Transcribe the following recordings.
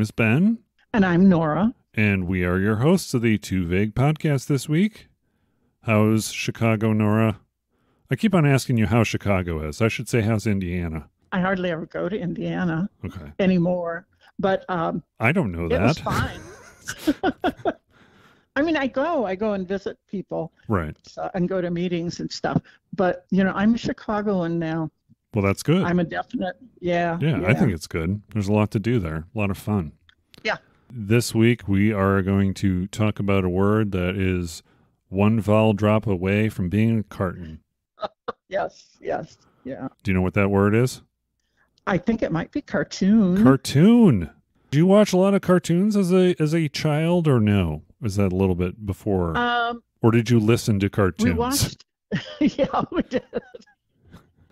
Name is Ben, And I'm Norah. and we are your hosts of the Two Vague podcast this week. How's Chicago, Norah? I keep on asking you how Chicago is. I should say, how's Indiana? I hardly ever go to Indiana Okay. anymore, but um, I don't know it was that. fine. I mean, I go, I go and visit people right. uh, and go to meetings and stuff. But you know, I'm a Chicagoan now. Well, that's good. I'm a definite, yeah. yeah, I think it's good. There's a lot to do there, a lot of fun. Yeah. This week, we are going to talk about a word that is one vowel drop away from being a carton. yes, yes, yeah. Do you know what that word is? I think it might be cartoon. Cartoon. Do you watch a lot of cartoons as a as a child or no? Was that a little bit before? um, or did you listen to cartoons? we watched. yeah, we did.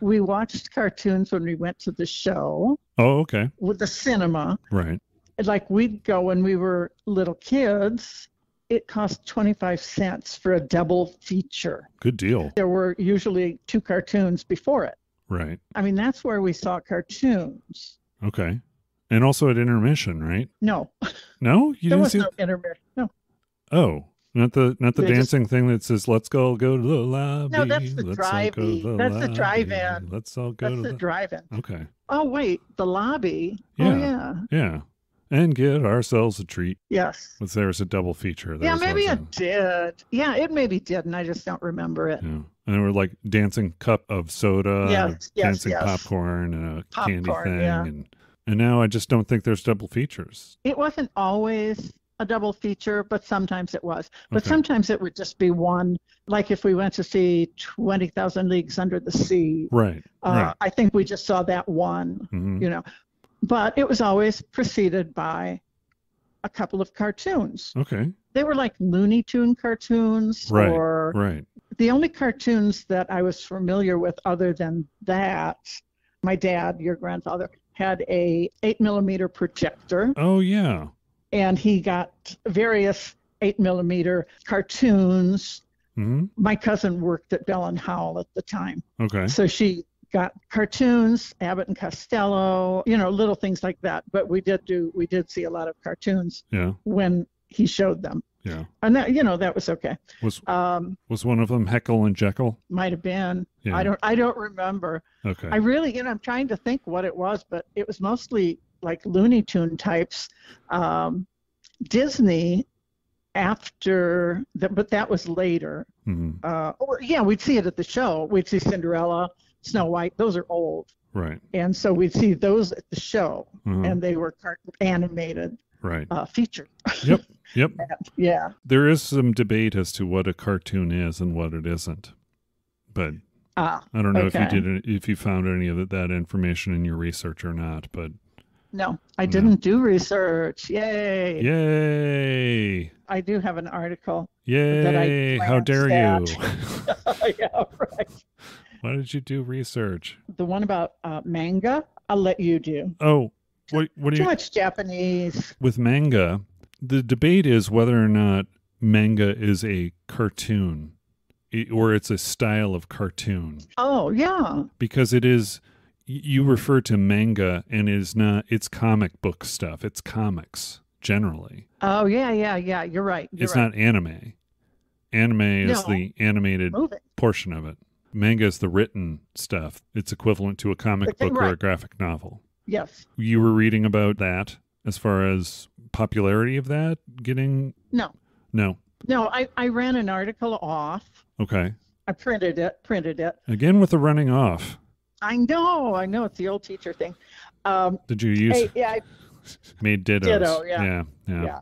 We watched cartoons when we went to the show Oh, okay. with the cinema. Right. like we'd go when we were little kids it cost 25 cents for a double feature Good deal. there were usually two cartoons before it Right. i mean that's where we saw cartoons Okay. And also at intermission, right? no No, you there didn't was see. no intermission no Oh, not the not the They just- dancing thing that says "Let's go go to the lobby." No, that's the go to drive-in. the That's the drive-in. Let's all go that's to the the. drive-in okay. oh wait the lobby oh, Yeah. oh yeah Yeah. And get ourselves a treat. yes Was there was a double feature? There yeah maybe also- it did yeah it maybe did and i just don't remember it Yeah. And were like dancing cup of soda, Yes, yes, dancing yes. popcorn, and a candy thing, yeah. and and now I just don't think there's double features. it wasn't always a double feature, but sometimes it was. But Okay. sometimes it would just be one. Like if we went to see 20,000 Leagues Under the Sea, Right. uh, right. I think we just saw that one, Mhm. you know. But it was always preceded by a couple of cartoons. Okay. They were like Looney Tune cartoons, Right. or Right. the only cartoons that I was familiar with other than that. My dad, your grandfather, had a eight millimeter projector Oh yeah. And he got various eight millimeter cartoons. hmm My cousin worked at Bell and Howell at the time, Okay. so she got cartoons, Abbott and Costello, you know, little things like that. But we did do, we did see a lot of cartoons Yeah. when he showed them, Yeah. and that, you know, that was okay. Was Um, was one of them Heckle and Jeckle? might have been, Yeah. I don't, I don't remember. Okay. I really, you know, I'm trying to think what it was, but it was mostly like Looney Tune types. Um, Disney, after, the, but that was later. Mhm. Uh, or yeah, we'd see it at the show. We'd see Cinderella, Snow White. Those are old, Right. and so we'd see those at the show, Uh-huh. and they were animated Right. uh, features. Yep. Yep. Yeah. There is some debate as to what a cartoon is and what it isn't. But Ah, I don't know if you did if you found any of that information in your research or not. But no, I No. didn't do research. Yay! yay, I do have an article. yay! How dare at. you? yeah, right. Why did you do research? The one about uh, manga, I'll let you do. Oh, what what do you? Too much Japanese. with manga? The debate is whether or not manga is a cartoon or it's a style of cartoon. Oh, yeah. because it is you refer to manga and is not it's comic book stuff it's comics generally Oh, yeah, yeah, yeah. You're right. You're it's right. not anime anime is the animated portion of it manga is the written stuff it's equivalent to a comic book or a graphic novel Yes. you were reading about that as far as popularity of that getting No. no No, I, I ran an article off. okay I printed it, printed it. again with the running off I know, I know. It's the old teacher thing. Um, did you use hey, yeah, I, made dittos Ditto, yeah. yeah yeah, Yeah.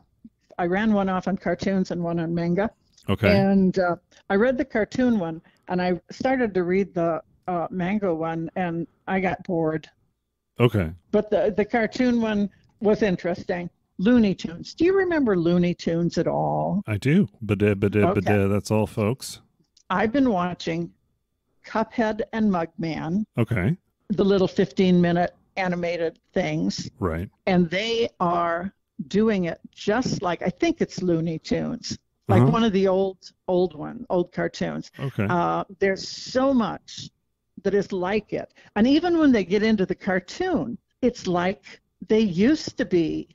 I ran one off on cartoons and one on manga. okay And uh, I read the cartoon one, and I started to read the uh, manga one, and I got bored. okay But the the cartoon one was interesting. Looney Tunes. Do you remember Looney Tunes at all? I do. Ba-da, ba-da, Okay. ba-da. That's all, folks. I've been watching Cuphead and Mugman, Okay. the little 15 minute animated things, Right. and they are doing it just like I think it's Looney Tunes, like Uh-huh. one of the old old one, old cartoons. Okay. Uh, there's so much that is like it, and even when they get into the cartoon, it's like they used to be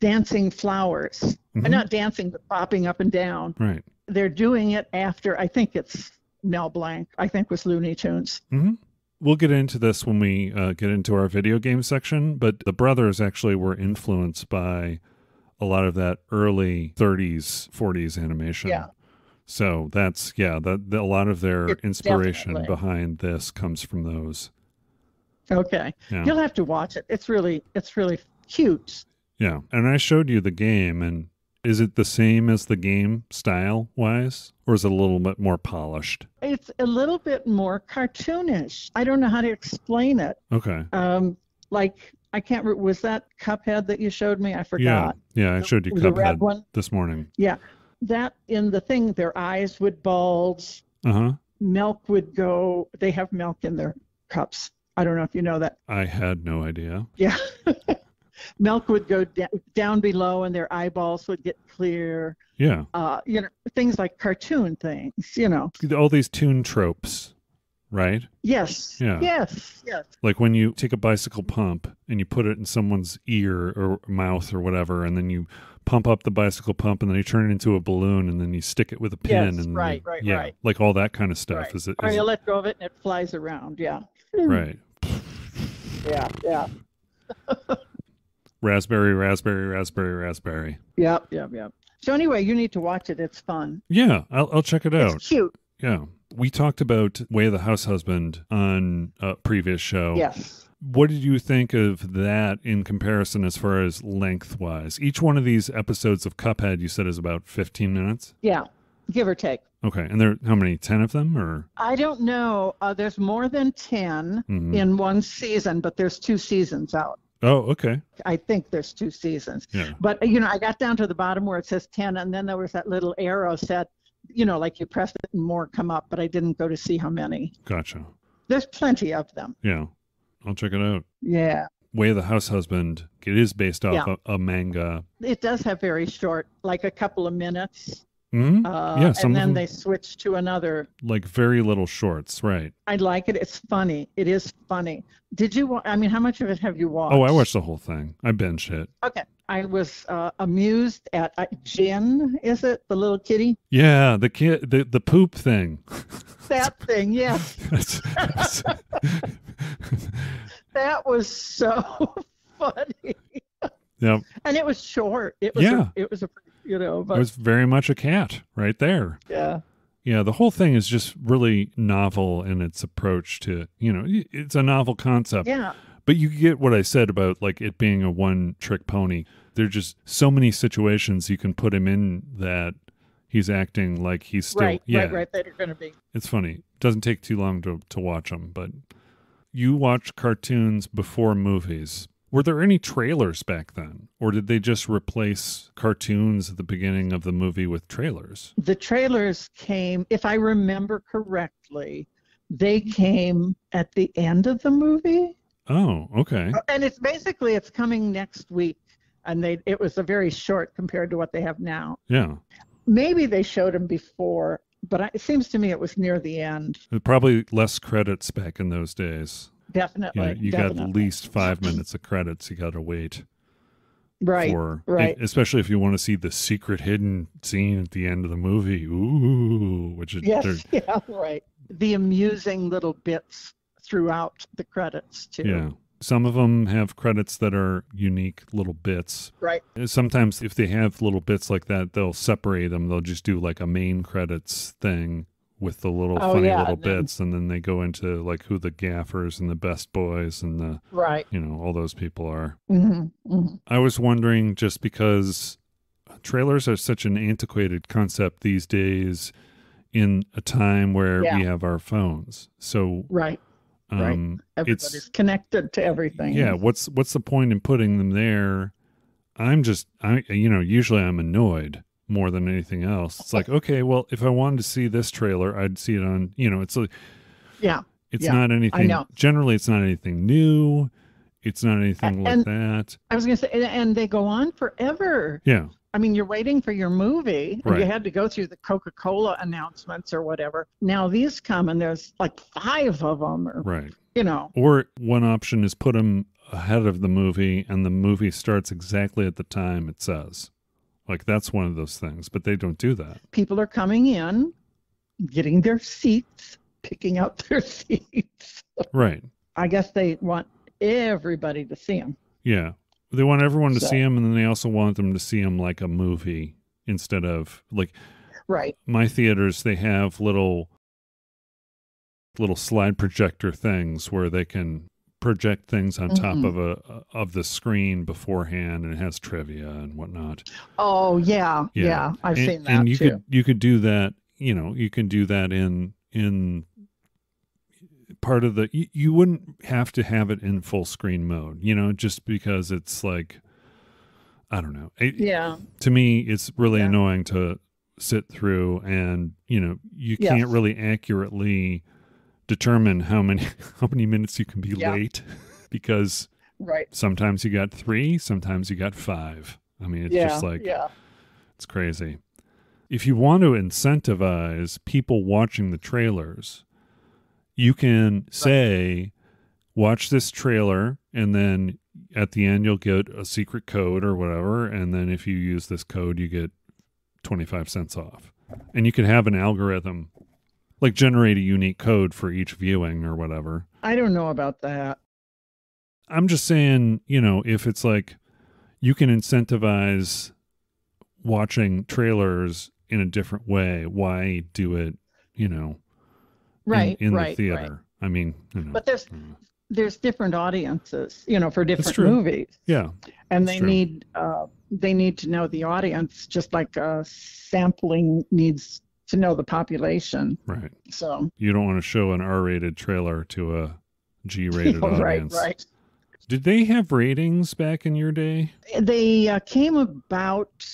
dancing flowers. Mhm. Not dancing, but bopping up and down. Right. They're doing it after, I think it's Mel Blanc, I think was Looney Tunes. hmm We'll get into this when we uh, get into our video game section, but the brothers actually were influenced by a lot of that early 30s, 40s animation. Yeah. So that's, yeah, that a lot of their It- inspiration definitely. behind this comes from those. Okay. Yeah. You'll have to watch it. It's really, it's really cute. Yeah. And I showed you the game, and is it the same as the game style wise, or is it a little bit more polished? It's a little bit more cartoonish. I don't know how to explain it. Okay. Um, like I can't. Was that Cuphead that you showed me? I forgot. Yeah. Yeah. I showed you the Cuphead one. this morning. Yeah, that in the thing, their eyes would bulge. Uh huh. Milk would go. They have milk in their cups. I don't know if you know that. I had no idea. Yeah. milk would go da- down below, and their eyeballs would get clear. Yeah. Uh, you know, things like cartoon things. You know. All these toon tropes, right? Yes. Yeah. Yes. Yes. Like when you take a bicycle pump and you put it in someone's ear or mouth or whatever, and then you pump up the bicycle pump and then you turn it into a balloon and then you stick it with a pin Yes, and right, you- right, yeah, right. like all that kind of stuff. Right. Is it? Or is you it- let go of it and it flies around. Yeah. right. Yeah. Yeah. Raspberry, raspberry, raspberry, raspberry. Yep. Yep. Yep. So anyway, you need to watch it. It's fun. Yeah, I'll, I'll check it out. It's cute. Yeah. We talked about Way of the House Husband on a previous show. Yes. What did you think of that in comparison as far as lengthwise? Each one of these episodes of Cuphead you said is about 15 minutes. Yeah. Give or take. Okay. And there how many? 10 of them or I don't know. Uh, there's more than 10 Mhm. in one season, but there's two seasons out. Oh, okay. I think there's two seasons. Yeah. But, you know, I got down to the bottom where it says 10, and then there was that little arrow said, you know, like you press it and more come up, but I didn't go to see how many. Gotcha. There's plenty of them. Yeah. I'll check it out. Yeah. Way of the House Husband. It is based off Yeah. a, a manga. It does have very short, like a couple of minutes. Hmm Uh, Yeah, and then they switch to another. Like very little shorts, right? I like it. It's funny. It is funny. Did you? wa- I mean, how much of it have you watched? Oh, I watched the whole thing. I binge it. Okay. I was uh, amused at uh, Gin. Is it the little kitty? Yeah, the kid, the the poop thing. That thing. Yes. That's- that's- That was so funny. Yep, And it was short. It was. Yeah. A, it was a. You know. it was very much a cat right there. yeah. Yeah, the whole thing is just really novel in its approach to, you know, it's a novel concept. Yeah. But you get what I said about like it being a one trick pony. There's just so many situations you can put him in that he's acting like he's still right. yeah. Right. Right. That are going to be. It's funny. It doesn't take too long to to watch them, but you watch cartoons before movies. Were there any trailers back then, or did they just replace cartoons at the beginning of the movie with trailers? The trailers came, if I remember correctly, they came at the end of the movie. Oh, okay. Uh, and it's basically it's coming next week and they it was a very short compared to what they have now Yeah. maybe they showed them before but it seems to me it was near the end Probably less credits back in those days. You, definitely know, you got at least five minutes of credits you got to wait right for. right. Especially if you want to see the secret hidden scene at the end of the movie. Ooh, which is yes yeah right the amusing little bits throughout the credits too Yeah. Some of them have credits that are unique little bits. right uh, Sometimes, if they have little bits like that, they'll separate them. They'll just do like a main credits thing with the little Oh, funny yeah, little and then- bits, and then they go into like who the gaffers and the best boys and the right you know all those people are. hmm hmm I was wondering just because trailers are such an antiquated concept these days in a time where Yeah. we have our phones. So right Right. um everybody's it's connected to everything yeah, what's what's the point in putting them there? I'm just I you know, usually I'm annoyed more than anything else. It's like, okay, well, if I wanted to see this trailer, I'd see it on, you know, it's like yeah it's Yeah, not anything know. generally it's not anything new. It's not anything like that. i was going to say and, and they go on forever Yeah. I mean, you're waiting for your movie, and Right. you had to go through the Coca-Cola announcements or whatever. Now these come, and there's like five of them, or Right. you know, Or one option is put them ahead of the movie and the movie starts exactly at the time it says. Like that's one of those things, but they don't do that. People are coming in, getting their seats, picking out their seats. Right. I guess they want everybody to see them. Yeah. They want everyone to So- see them and then they also want them to see them like a movie instead of like Right. my theaters they have little little slide projector things where they can project things on top Mhm. of a of the screen beforehand and it has trivia and whatnot Oh yeah, Yeah. yeah. I've and, seen that and you too. could you could do that you know you can do that in in part of the you, you wouldn't have to have it in full screen mode you know just because it's like i don't know It- yeah. to me it's really Yeah. annoying to sit through and you know you Yes. can't really accurately determine how many how many minutes you can be Yeah. late because Right. sometimes you got three sometimes you got five i mean it's yeah. just like yeah. it's crazy if you want to incentivize people watching the trailers you can say watch this trailer and then at the end you'll get a secret code or whatever and then if you use this code you get 25 cents off and you could have an algorithm like generate a unique code for each viewing or whatever I don't know about that. i'm just saying you know if it's like you can incentivize watching trailers in a different way why do it you know Right. in, right. the Right. theater i mean you know But there's mm. there's different audiences, you know, for different movies, yeah and they true. need uh, they need to know the audience, just like uh, sampling needs to know the population. right So you don't want to show an r-rated trailer to a g-rated right, audience right. Right. did they have ratings back in your day They uh, came about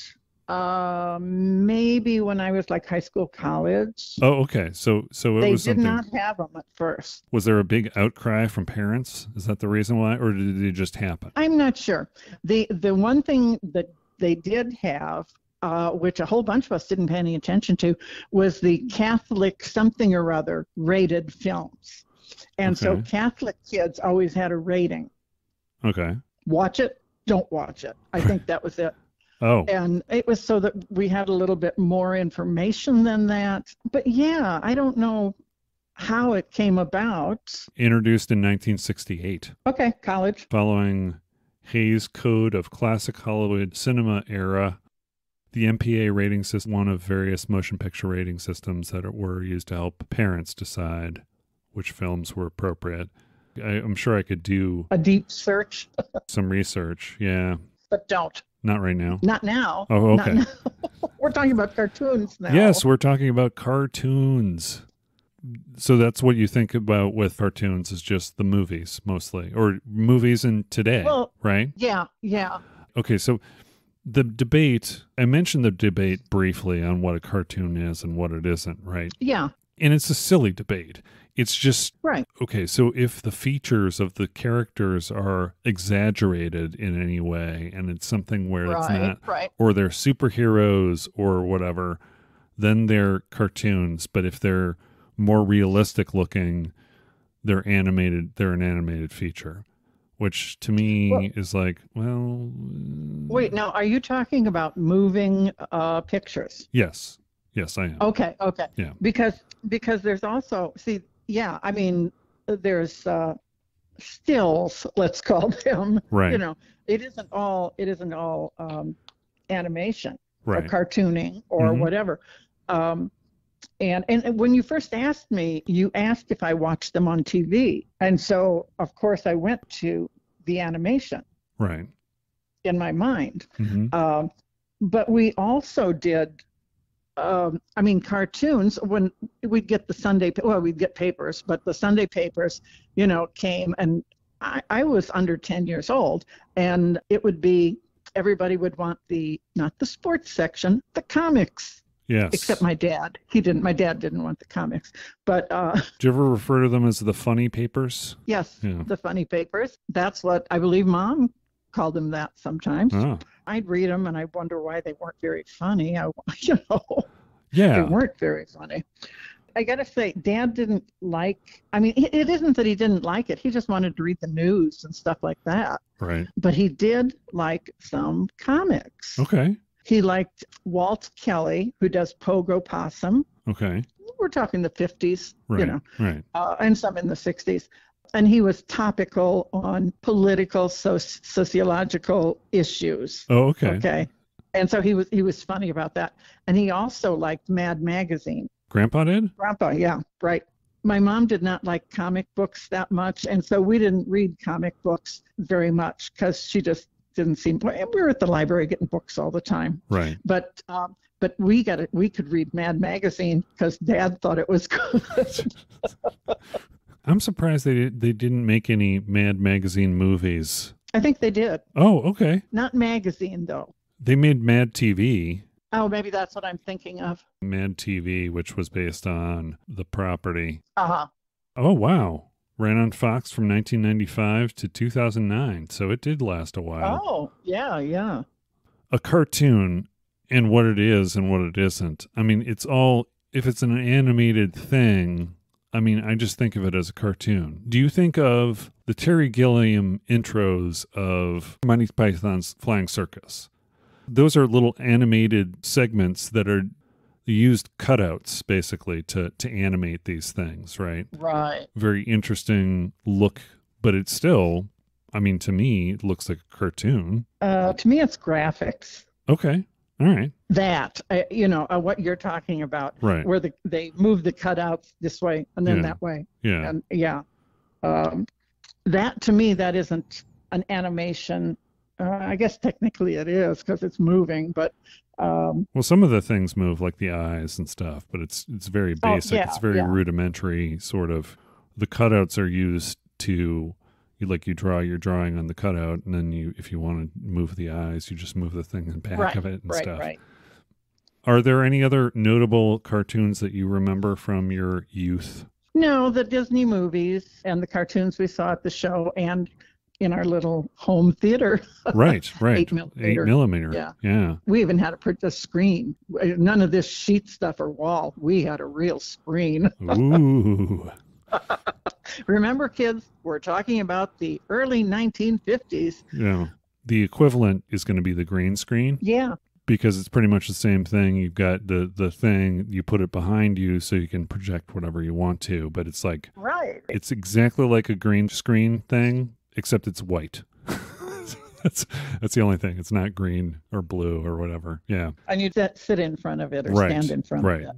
uh, maybe when I was like high school, college. oh okay so so it they was did something not have them at first. was there a big outcry from parents is that the reason why or did it just happen I'm not sure. The the one thing that they did have, uh, which a whole bunch of us didn't pay any attention to, was the Catholic something or other rated films. And so Catholic kids always had a rating. okay Watch it, don't watch it. I think that was it. oh And it was so that we had a little bit more information than that. But yeah, I don't know how it came about. introduced in 1968 Okay, college. following Hays Code of Classic Hollywood Cinema era. The MPA rating system, one of various motion picture rating systems that were used to help parents decide which films were appropriate. I, I'm sure I could do A deep search, some research. Yeah, but don't. not right now. Not now. Oh, okay. now. We're talking about cartoons now. Yes, we're talking about cartoons. So that's what you think about with cartoons is just the movies mostly, or movies in today, Well- right? Yeah, yeah. Okay, so the debate, I mentioned the debate briefly on what a cartoon is and what it isn't, right? Yeah, And it's a silly debate. It's just, right. okay, so if the features of the characters are exaggerated in any way and it's something where it's not, right. or they're superheroes or whatever, then they're cartoons. But if they're more realistic looking, they're animated, they're an animated feature. Which to me Well- is like, well, Wait, now are you talking about moving uh, pictures? Yes. Yes, I am. Okay, okay. Yeah. Because because there's also see, yeah, I mean, there's uh, stills, let's call them. right. You know, it isn't all it isn't all um, animation or right. cartooning or Mhm. whatever. Um, and and when you first asked me, you asked if I watched them on TV, and so of course I went to the animation right. in my mind. hmm Um, but we also did, um, I mean, cartoons. When we'd get the Sunday, well, we'd get papers, but the Sunday papers, you know, came, and I, I was under 10 years old, and it would be everybody would want the not the sports section, the comics. Yes. Except my dad. He didn't. My dad didn't want the comics. But uh, Do you ever refer to them as the funny papers? yes, Yeah. the funny papers. That's what I believe Mom called them that sometimes. Oh. I'd read them and I wonder why they weren't very funny. I, you know, yeah, they weren't very funny. I got to say, Dad didn't like. I mean, it it isn't that he didn't like it. He just wanted to read the news and stuff like that. Right. But he did like some comics. Okay. He liked Walt Kelly, who does Pogo Possum. Okay. We're talking the 50s, Right. you know, Right. uh, and some in the 60s. And he was topical on political, soci- sociological issues. Oh, okay. Okay. And so he was he was funny about that. And he also liked Mad Magazine. Grandpa did? Grandpa, yeah, right. My mom did not like comic books that much, and so we didn't read comic books very much because she just didn't seem. We were at the library getting books all the time, Right. but um, but we got it. We could read Mad Magazine because Dad thought it was good. I'm surprised they they didn't make any Mad Magazine movies. I think they did. Oh, okay. Not magazine though. They made Mad TV. Oh, maybe that's what I'm thinking of. Mad TV, which was based on the property. Uh huh. Oh, wow. Ran on Fox from 1995 to 2009. So it did last a while. Oh, yeah, yeah. A cartoon and what it is and what it isn't. I mean, it's all, if it's an animated thing, I mean, I just think of it as a cartoon. Do you think of the Terry Gilliam intros of Monty Python's Flying Circus? Those are little animated segments that are used cutouts basically to to animate these things, right? Right. Very interesting look, but it's still I mean to me it looks like a cartoon. Uh, to me, it's graphics. Okay. All right. That uh, you know uh, what you're talking about, Right. where the they move the cutouts this way and then Yeah. that way, Yeah. and yeah, um, that to me that isn't an animation. Uh, I guess technically it is because it's moving, but um, Well, some of the things move like the eyes and stuff, but it's it's very Oh, basic. yeah, it's very yeah. rudimentary sort of. The cutouts are used to you like you draw your drawing on the cutout and then you if you want to move the eyes, you just move the thing in back right, of it and right, stuff. right. Are there any other notable cartoons that you remember from your youth? No, the Disney movies and the cartoons we saw at the show and in our little home theater. Right, right. Eight millimeter. Eight millimeter. Yeah. Yeah. We even had a, a screen. None of this sheet stuff or wall. We had a real screen. Ooh. Remember, kids, we're talking about the early 1950s. yeah. The equivalent is going to be the green screen Yeah, because it's pretty much the same thing. You've got the the thing, you put it behind you so you can project whatever you want to, but it's like right. it's exactly like a green screen thing except it's white. that's that's the only thing. It's not green or blue or whatever. Yeah. And you sit sit in front of it or Right, stand in front right. of it.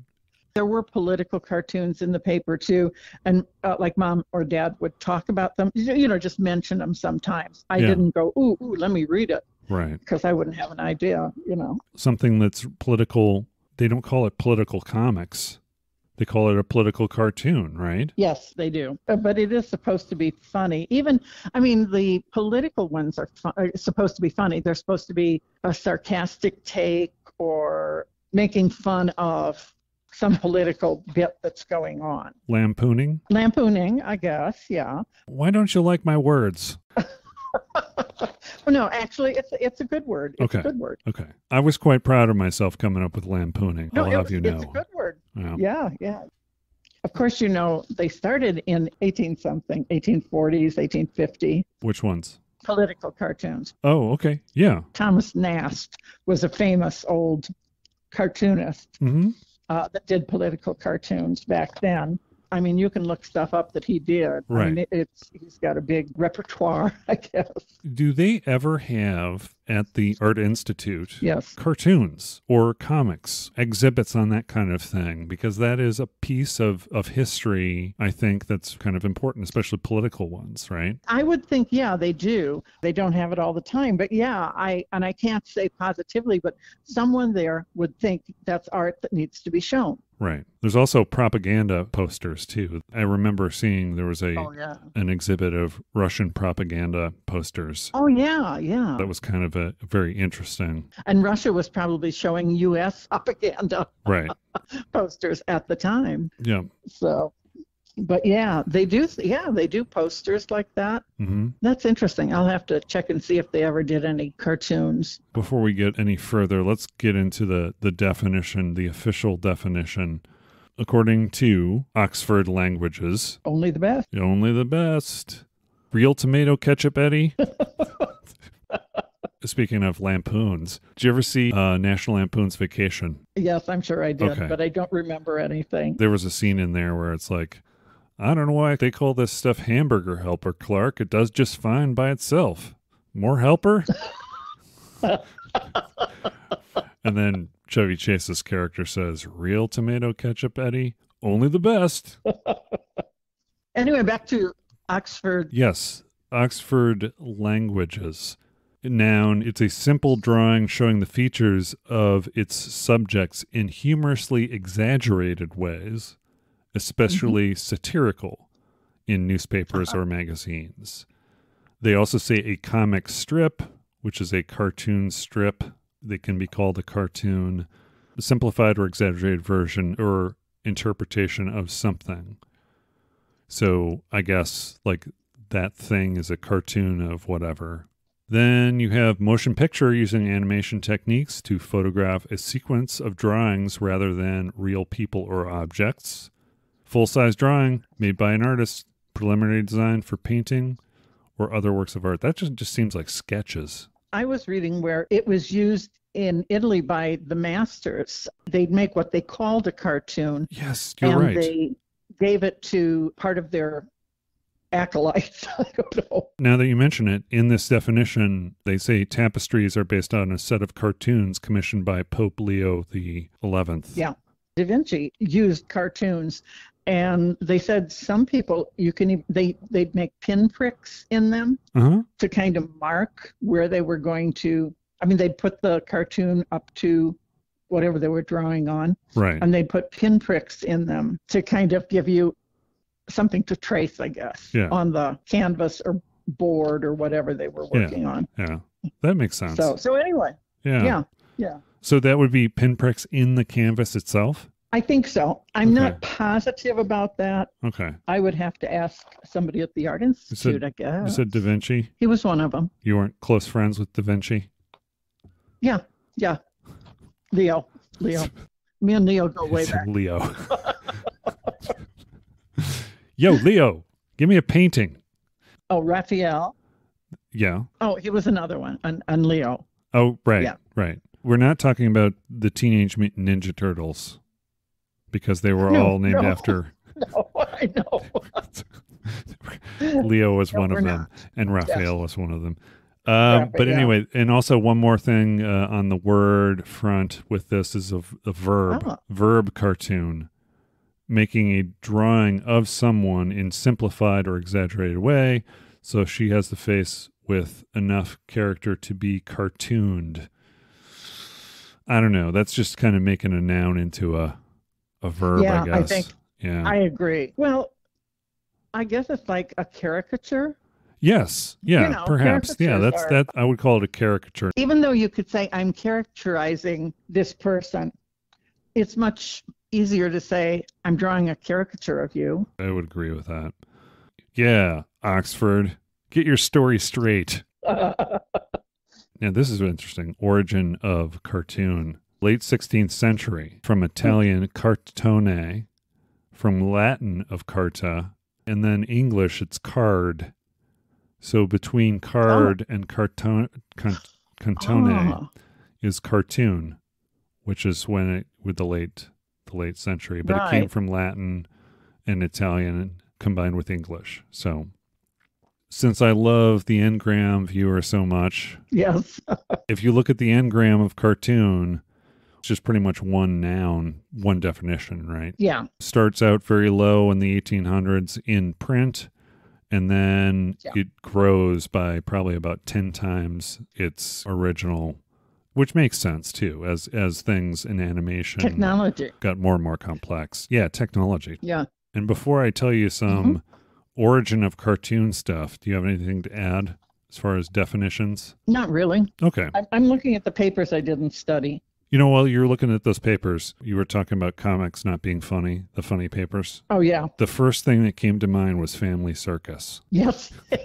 There were political cartoons in the paper too, and uh, like mom or dad would talk about them. You you know, just mention them sometimes. I Yeah. didn't go, ooh, ooh, let me read it Right. because I wouldn't have an idea. You know. Something that's political, they don't call it political comics. They call it a political cartoon, right? Yes, they do. Uh, But it is supposed to be funny. Even, I mean, the political ones are, fu- are supposed to be funny. They're supposed to be a sarcastic take or making fun of some political bit that's going on. Lampooning. Lampooning, I guess, yeah. Why don't you like my words? well, no, actually, it's it's a good word. It's Okay. a good word. Okay. I was quite proud of myself coming up with lampooning. No, I'll it have was- you know. it's a good word. Yeah. Yeah, yeah. Of course, you know they started in 18 something, 1840s, 1850. Which ones? Political cartoons. Oh, okay. Yeah. Thomas Nast was a famous old cartoonist hmm uh, that did political cartoons back then. I mean, you can look stuff up that he did. I Right. mean, it's he's got a big repertoire, I guess. Do they ever have at the Art Institute Yes. cartoons or comics, exhibits on that kind of thing? Because that is a piece of, of history, I think, that's kind of important, especially political ones, right? I would think, yeah, they do. They don't have it all the time, but yeah, I and I can't say positively, but someone there would think that's art that needs to be shown. Right. There's also propaganda posters too. I remember seeing there was a Oh yeah. an exhibit of Russian propaganda posters. Oh yeah, yeah. That was kind of a very interesting. And Russia was probably showing U.S. propaganda Right. posters at the time. Yeah. So, but yeah, they do. Yeah, they do posters like that. hmm That's interesting. I'll have to check and see if they ever did any cartoons. Before we get any further, let's get into the the definition, the official definition according to Oxford Languages. Only the best. Only the best. Real tomato ketchup, Eddie. Speaking of lampoons, did you ever see uh, National Lampoon's Vacation? Yes, I'm sure I did, Okay. but I don't remember anything. There was a scene in there where it's like, I don't know why they call this stuff hamburger helper, Clark. It does just fine by itself. More helper? and then Chevy Chase's character says, Real tomato ketchup, Eddie? Only the best. Anyway, back to Oxford. Yes, Oxford Languages. Noun, it's a simple drawing showing the features of its subjects in humorously exaggerated ways, especially mm-hmm. satirical in newspapers or magazines. They also say a comic strip, which is a cartoon strip. They can be called a cartoon, a simplified or exaggerated version or interpretation of something. So I guess like that thing is a cartoon of whatever. Then you have motion picture using animation techniques to photograph a sequence of drawings rather than real people or objects. Full size drawing made by an artist, preliminary design for painting or other works of art. That just, just seems like sketches. I was reading where it was used in Italy by the masters. They'd make what they called a cartoon, Yes, you're and right. they gave it to part of their acolytes. I don't know. Now that you mention it, in this definition, they say tapestries are based on a set of cartoons commissioned by Pope Leo the Eleventh. Yeah. Da Vinci used cartoons, and they said some people you can they they'd make pinpricks in them Uh huh. to kind of mark where they were going to. I mean, they'd put the cartoon up to whatever they were drawing on, Right. and they'd put pinpricks in them to kind of give you something to trace, I guess, Yeah. on the canvas or board or whatever they were Yeah. working on. Yeah. That makes sense. So so anyway, yeah. yeah, yeah. So that would be pinpricks in the canvas itself? I think so. I'm Okay. not positive about that. Okay. I would have to ask somebody at the Art Institute, I You guess. said Da Vinci. he was one of them. You weren't close friends with Da Vinci? Yeah, yeah. Leo, Leo. Me and Leo go way back. Leo. Yo, Leo, give me a painting. Oh, Raphael. Yeah. Oh, he was another one. And, and Leo. Oh, right. Yeah. Right. We're not talking about the Teenage Mutant Ninja Turtles because they were No, all named no. after No, I know. Leo was No, one of them, not. and Raphael was one of them. Um, but anyway, and also one more thing uh, on the word front with this is a verb, Ah. verb cartoon, making a drawing of someone in simplified or exaggerated way, so she has the face with enough character to be cartooned. I don't know. That's just kind of making a noun into a a verb, Yeah, I I guess. think- yeah. I agree. Well, I guess it's like a caricature. Yes. Yeah. know, perhaps. Yeah. That's are- that. I would call it a caricature. Even though you could say, I'm characterizing this person, it's much easier to say, I'm drawing a caricature of you. I would agree with that. Yeah, Oxford, get your story straight. Now, this is interesting. Origin of cartoon. Late 16th century, from Italian cartone, from Latin of carta, and then English, it's card. So between card and cartone, cantone Ah, is cartoon, which is when it with the late the late century, but it came from Latin and Italian and combined with English. So since I love the Ngram viewer so much, yes. if you look at the Ngram of cartoon, just pretty much one noun, one definition, right? Yeah. Starts out very low in the 1800s in print, and then Yeah. it grows by probably about 10 times its original, which makes sense too, as as things in animation Technology. got more and more complex. Yeah, technology. Yeah. And before I tell you some mm-hmm. origin of cartoon stuff, do you have anything to add as far as definitions? Not really. Okay. I'm looking at the papers I didn't study. You know, while you're looking at those papers, you were talking about comics not being funny, the funny papers. Oh, yeah. The first thing that came to mind was Family Circus. Yes.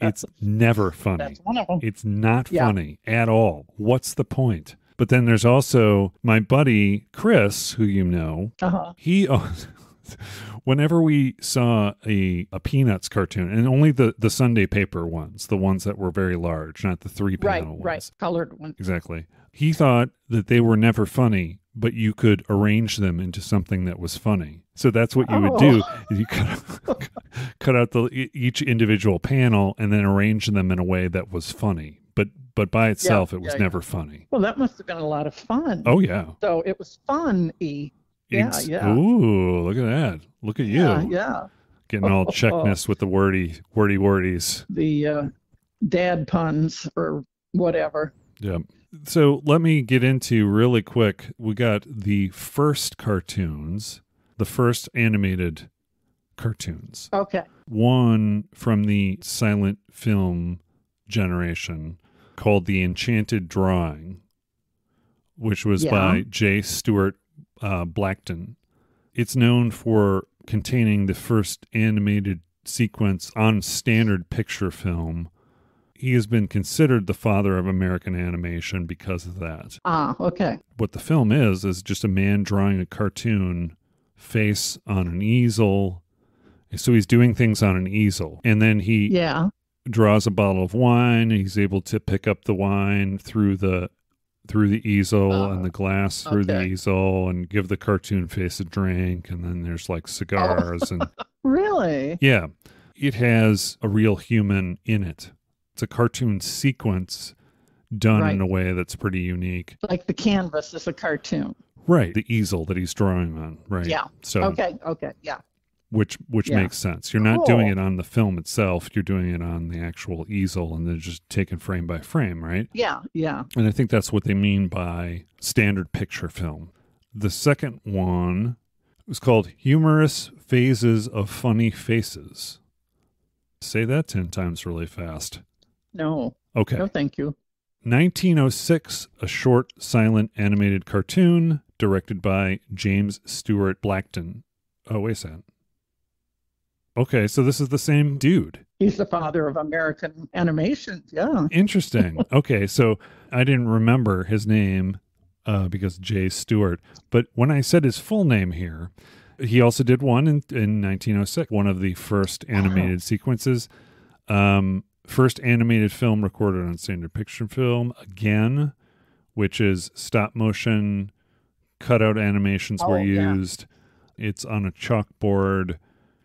It's never funny. That's one of them. It's not Yeah. funny at all. What's the point? But then there's also my buddy Chris, who you know. Uh-huh. He whenever we saw a, a Peanuts cartoon, and only the, the Sunday paper ones, the ones that were very large, not the three Right, panel ones. right. Colored one. Exactly. He thought that they were never funny, but you could arrange them into something that was funny. So that's what you would do. Oh. You cut, cut out the each individual panel and then arrange them in a way that was funny. But but by itself, it was yeah, yeah. never funny. Well, that must have been a lot of fun. Oh yeah. So it was fun. E. Yeah, yeah. Ooh, look at that. Look at you. Yeah, yeah. Getting all checkness with the wordy wordy wordies. The uh, dad puns or whatever. Yep. So let me get into really quick. We got the first cartoons, the first animated cartoons. Okay. One from the silent film generation called The Enchanted Drawing, which was Yeah. by J. Stuart uh, Blackton. It's known for containing the first animated sequence on standard picture film. He has been considered the father of American animation because of that. Ah, okay. What the film is, is just a man drawing a cartoon face on an easel. So he's doing things on an easel. And then he Yeah. draws a bottle of wine. He's able to pick up the wine through the through the easel Oh, and the glass through the easel and give the cartoon face a drink and then there's like cigars and Really? yeah it has a real human in it it's a cartoon sequence done in a way that's pretty unique Like the canvas is a cartoon. right the easel that he's drawing on right Yeah. so Okay. Okay. Yeah. Which which Yeah. makes sense. You're not doing it on the film itself. You're doing it on the actual easel, and then just taken frame by frame, right? Yeah. Yeah. And I think that's what they mean by standard picture film. The second one was called Humorous Phases of Funny Faces. Say that 10 times really fast. No. Okay. No, thank you. 1906, a short silent animated cartoon directed by James Stuart Blackton. Oh, wait a second. Okay, so this is the same dude. He's the father of American animation. Yeah. Interesting. okay, so I didn't remember his name uh, because Jay Stuart, but when I said his full name here, he also did one in, in 1906, one of the first animated sequences. Um, first animated film recorded on standard picture film, again, which is stop motion, cutout animations were Oh, yeah. used. It's on a chalkboard.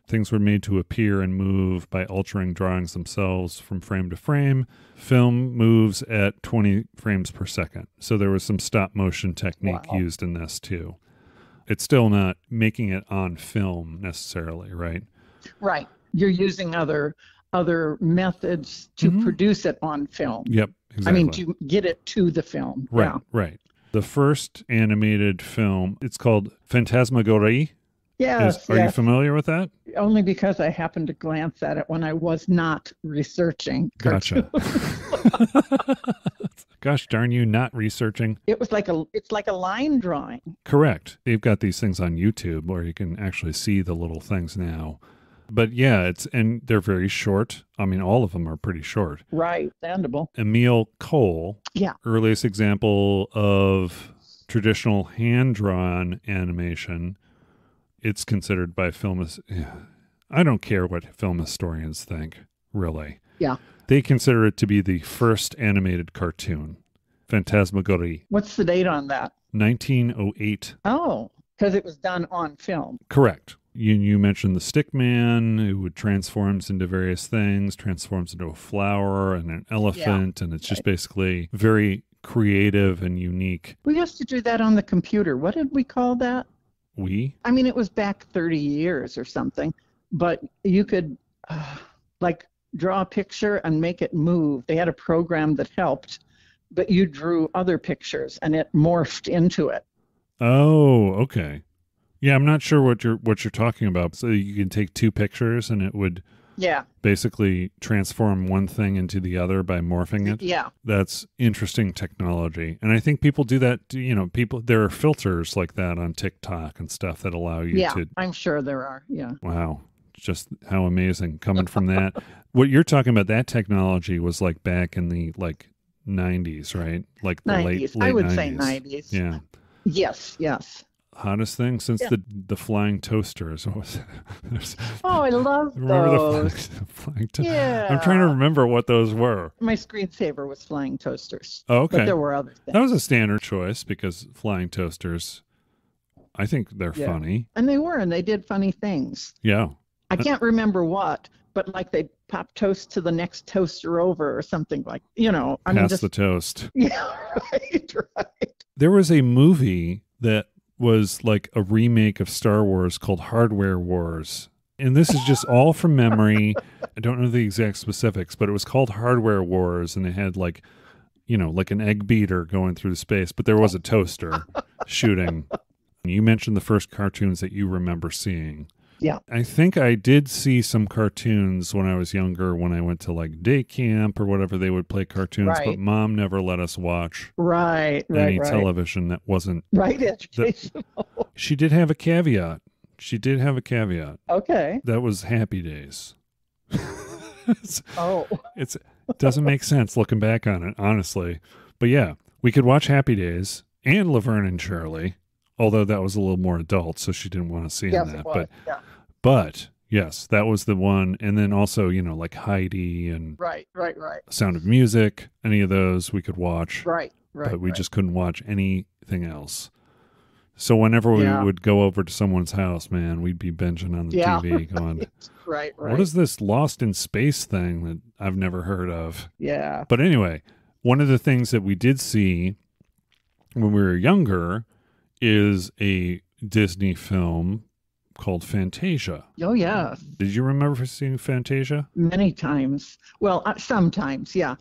Things were made to appear and move by altering drawings themselves from frame to frame. Film moves at 20 frames per second. So there was some stop motion technique Wow. used in this too. It's still not making it on film necessarily, right? Right. You're using other other methods to Mhm. produce it on film. Yep, exactly. I mean, to get it to the film. Right, Yeah. right. The first animated film, it's called Phantasmagorie. Yes. Is- are you familiar with that? Only because I happened to glance at it when I was not researching. Gotcha. Gosh darn you, not researching. It was like a it's like a line drawing. Correct. They've got these things on YouTube where you can actually see the little things now. But yeah, it's and they're very short. I mean, all of them are pretty short. Right. Understandable. Emile Cohl, Yeah. earliest example of traditional hand drawn animation. It's considered by film. I don't care what film historians think, really. Yeah. They consider it to be the first animated cartoon, Phantasmagorie, What's the date on that? 1908. Oh, because oh, it was done on film. Correct. You, you mentioned the stick man who transforms into various things, transforms into a flower and an elephant, and it's just basically very creative and unique. We used to do that on the computer. What did we call that? We? I mean, it was back 30 years or something, but you could uh, like draw a picture and make it move. They had a program that helped, but you drew other pictures and it morphed into it. Oh, okay. Yeah, I'm not sure what you're what you're talking about. So you can take two pictures and it would Yeah, basically transform one thing into the other by morphing it. yeah, That's interesting technology. And I think people do that, you know, people there are filters like that on TikTok and stuff that allow you yeah. to I'm sure there are. Yeah, Wow. Just how amazing coming from that. what you're talking about, that technology was like back in the like 90s, right? Like the 90s. late, late I would 90s. say 90s. Yeah. Yes, yes. Hottest thing since Yeah. the the flying toasters. What was it? Oh, I love remember those. the flying, flying to- yeah. I'm trying to remember what those were. My screensaver was flying toasters. Oh, okay. But there were other things. That was a standard choice because flying toasters, I think they're Yeah. funny. And they were, and they did funny things. Yeah. I can't remember what, but like they pop toast to the next toaster over or something like, you know, I mean, Pass just, the toast. yeah, right, right. There was a movie that was like a remake of Star Wars called Hardware Wars. And this is just all from memory. I don't know the exact specifics, but it was called Hardware Wars and it had like, you know, like an egg beater going through space, but there was a toaster shooting. You mentioned the first cartoons that you remember seeing. Yeah. I think I did see some cartoons when I was younger when I went to like day camp or whatever they would play cartoons, but mom never let us watch Right, right, any right. television that wasn't Right, education. she did have a caveat. She did have a caveat. okay. That was Happy Days. it's, Oh, it's it doesn't make sense looking back on it, honestly. But yeah, we could watch Happy Days and Laverne and Shirley, although that was a little more adult, so she didn't want to see yes, that. But yeah. But yes, that was the one. And then also, you know, like Heidi and Right, right, right, Sound of Music, any of those we could watch. right, right. but we right. just couldn't watch anything else. So whenever we Yeah. would go over to someone's house, man, we'd be binging on the Yeah. TV going, right, right. what is this lost in space thing that I've never heard of? Yeah. But anyway, one of the things that we did see when we were younger is a Disney film called Fantasia. Oh, yeah. Did you remember seeing Fantasia? Many times. Well, uh, sometimes, yeah.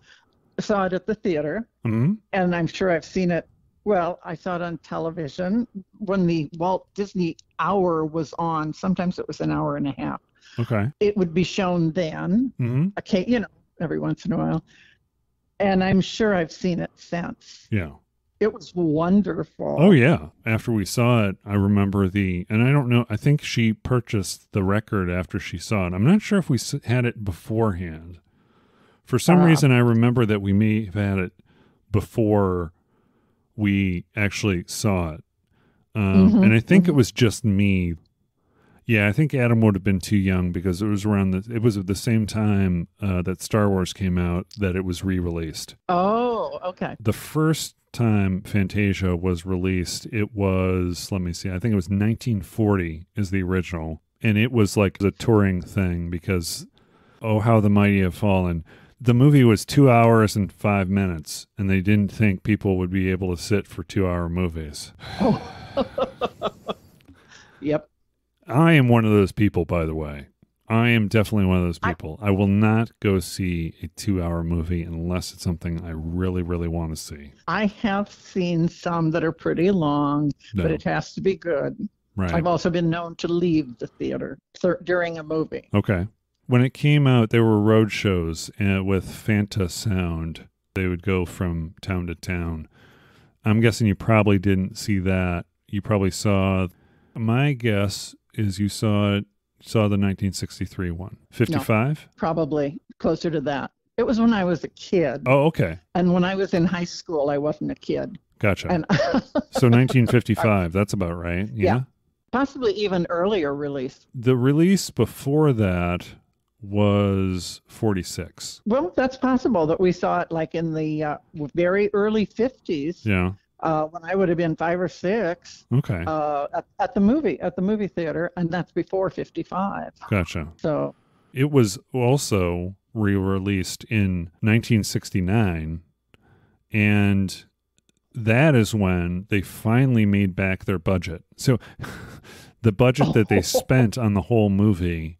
Saw it at the theater, hmm and I'm sure I've seen it. Well, I saw it on television when the Walt Disney Hour was on. Sometimes it was an hour and a half. Okay. It would be shown then, hmm okay, you know, every once in a while. And I'm sure I've seen it since. Yeah. It was wonderful. Oh yeah. After we saw it, I remember the and I don't know. I think she purchased the record after she saw it. I'm not sure if we had it beforehand. For some Ah. reason, I remember that we may have had it before we actually saw it, um, Mhm, and I think it mhm. was just me. Yeah, I think Adam would have been too young because it was around the. It was at the same time uh, that Star Wars came out that it was re-released Oh, okay. the first time Fantasia was released, it was, let me see, I think it was 1940 is the original. And it was like a touring thing because, oh, how the mighty have fallen. The movie was two hours and five minutes, and they didn't think people would be able to sit for two hour movies. Oh. Yep. I am one of those people, by the way. I am definitely one of those people. I, will not go see a two hour movie unless it's something I really, really want to see. I have seen some that are pretty long, No, but it has to be good. right. I've also been known to leave the theater th- during a movie. Okay. When it came out, there were road shows uh, with Fantasound. They would go from town to town. I'm guessing you probably didn't see that. You probably saw. My guess is you saw it. Saw the 1963 one. 55. Probably closer to that. It was when I was a kid, Oh, okay. and when I was in high school, I wasn't a kid, Gotcha. and so 1955. That's about right. Yeah? Yeah. possibly even earlier release. The release before that was 46. Well, that's possible that we saw it like in the uh, very early 50s, Yeah. Uh, when I would have been five or six, Okay. uh, at, at the movie at the movie theater, and that's before 55. Gotcha. So It was also re released in 1969. And that is when they finally made back their budget. So the budget that they spent on the whole movie.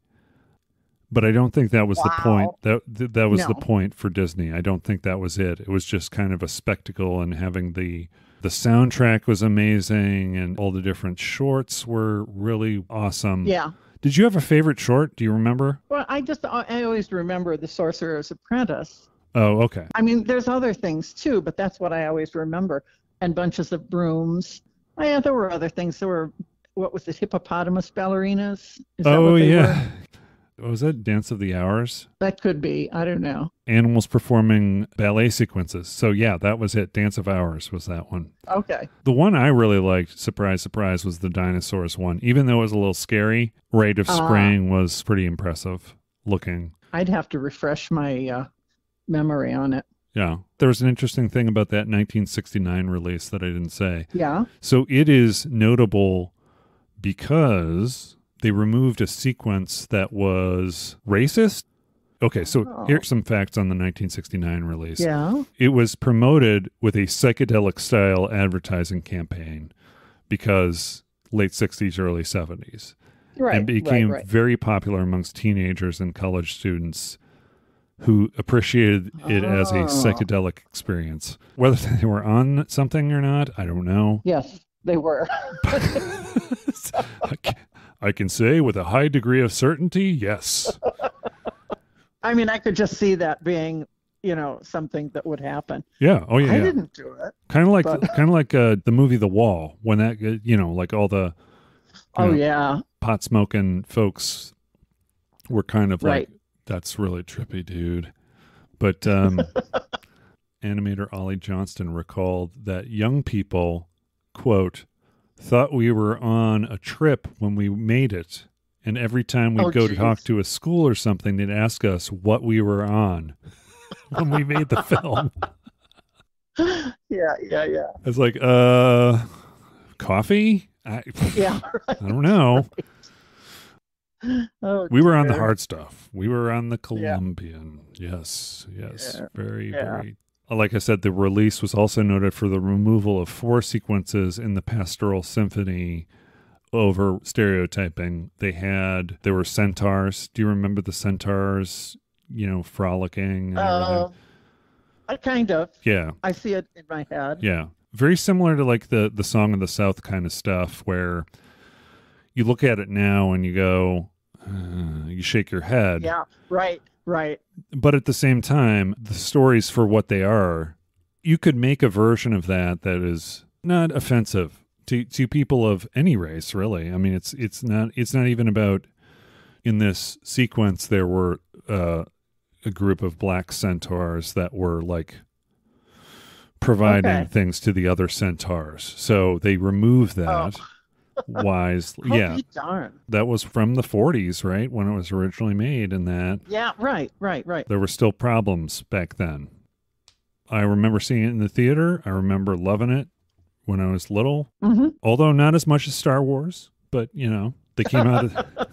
But I don't think that was the point. That th- that was the point for Disney. I don't think that was it. It was just kind of a spectacle and having the the soundtrack was amazing and all the different shorts were really awesome. yeah. Did you have a favorite short? Do you remember? Well, I just I always remember the Sorcerer's Apprentice. Oh, okay. I mean, there's other things too, but that's what I always remember. And bunches of brooms. Oh, yeah, there were other things. There were what was it, hippopotamus ballerinas? Is that oh what they yeah. were? Was that Dance of the Hours? That could be. I don't know. Animals performing ballet sequences. So yeah, that was it. Dance of Hours was that one. Okay. The one I really liked, surprise, surprise, was the dinosaurs one. Even though it was a little scary, Rite of Ah. Spring was pretty impressive looking. I'd have to refresh my uh, memory on it. Yeah. There was an interesting thing about that 1969 release that I didn't say. Yeah. So it is notable because they removed a sequence that was racist. Okay, so Oh. here's some facts on the 1969 release. Yeah. It was promoted with a psychedelic style advertising campaign because late 60s, early 70s. Right. and became right, right. very popular amongst teenagers and college students who appreciated it as a Oh. psychedelic experience. Whether they were on something or not, I don't know. Yes, they were. I, can, say with a high degree of certainty, yes. I mean, I could just see that being, you know, something that would happen. Yeah. Oh yeah. I yeah. didn't do it. Kind of like but- kind of like uh, the movie The Wall when that uh, you know like all the Oh Yeah. yeah. pot smoking folks were kind of Right. like that's really trippy, dude. But um, animator Ollie Johnston recalled that young people, quote, thought we were on a trip when we made it. And every time we'd Oh, go to talk to a school or something, they'd ask us what we were on when we made the film. Yeah, yeah, yeah. I was like, uh, coffee? I, Yeah. I don't know. Oh, We were on the hard stuff. We were on the Colombian. Yes, yes. Yeah, Very, yeah. very. Like I said, the release was also noted for the removal of four sequences in the Pastoral Symphony over stereotyping. They had, there were centaurs. Do you remember the centaurs, you know, frolicking? And Uh. I kind of. Yeah, I see it in my head. yeah. Very similar to like the, the Song of the South kind of stuff where you look at it now and you go, uh, you shake your head. Yeah. Right. Right. but at the same time, the stories for what they are, you could make a version of that that is not offensive to to people of any race, really. I mean, it's it's not it's not even about in this sequence there were uh, a group of black centaurs that were like providing Okay. things to the other centaurs. So they removed that. Oh. Wise, yeah, be darned. that was from the 40s, right? When it was originally made, and that Yeah. Right. Right. Right. there were still problems back then. I remember seeing it in the theater. I remember loving it when I was little, hmm although not as much as Star Wars, but you know, they came out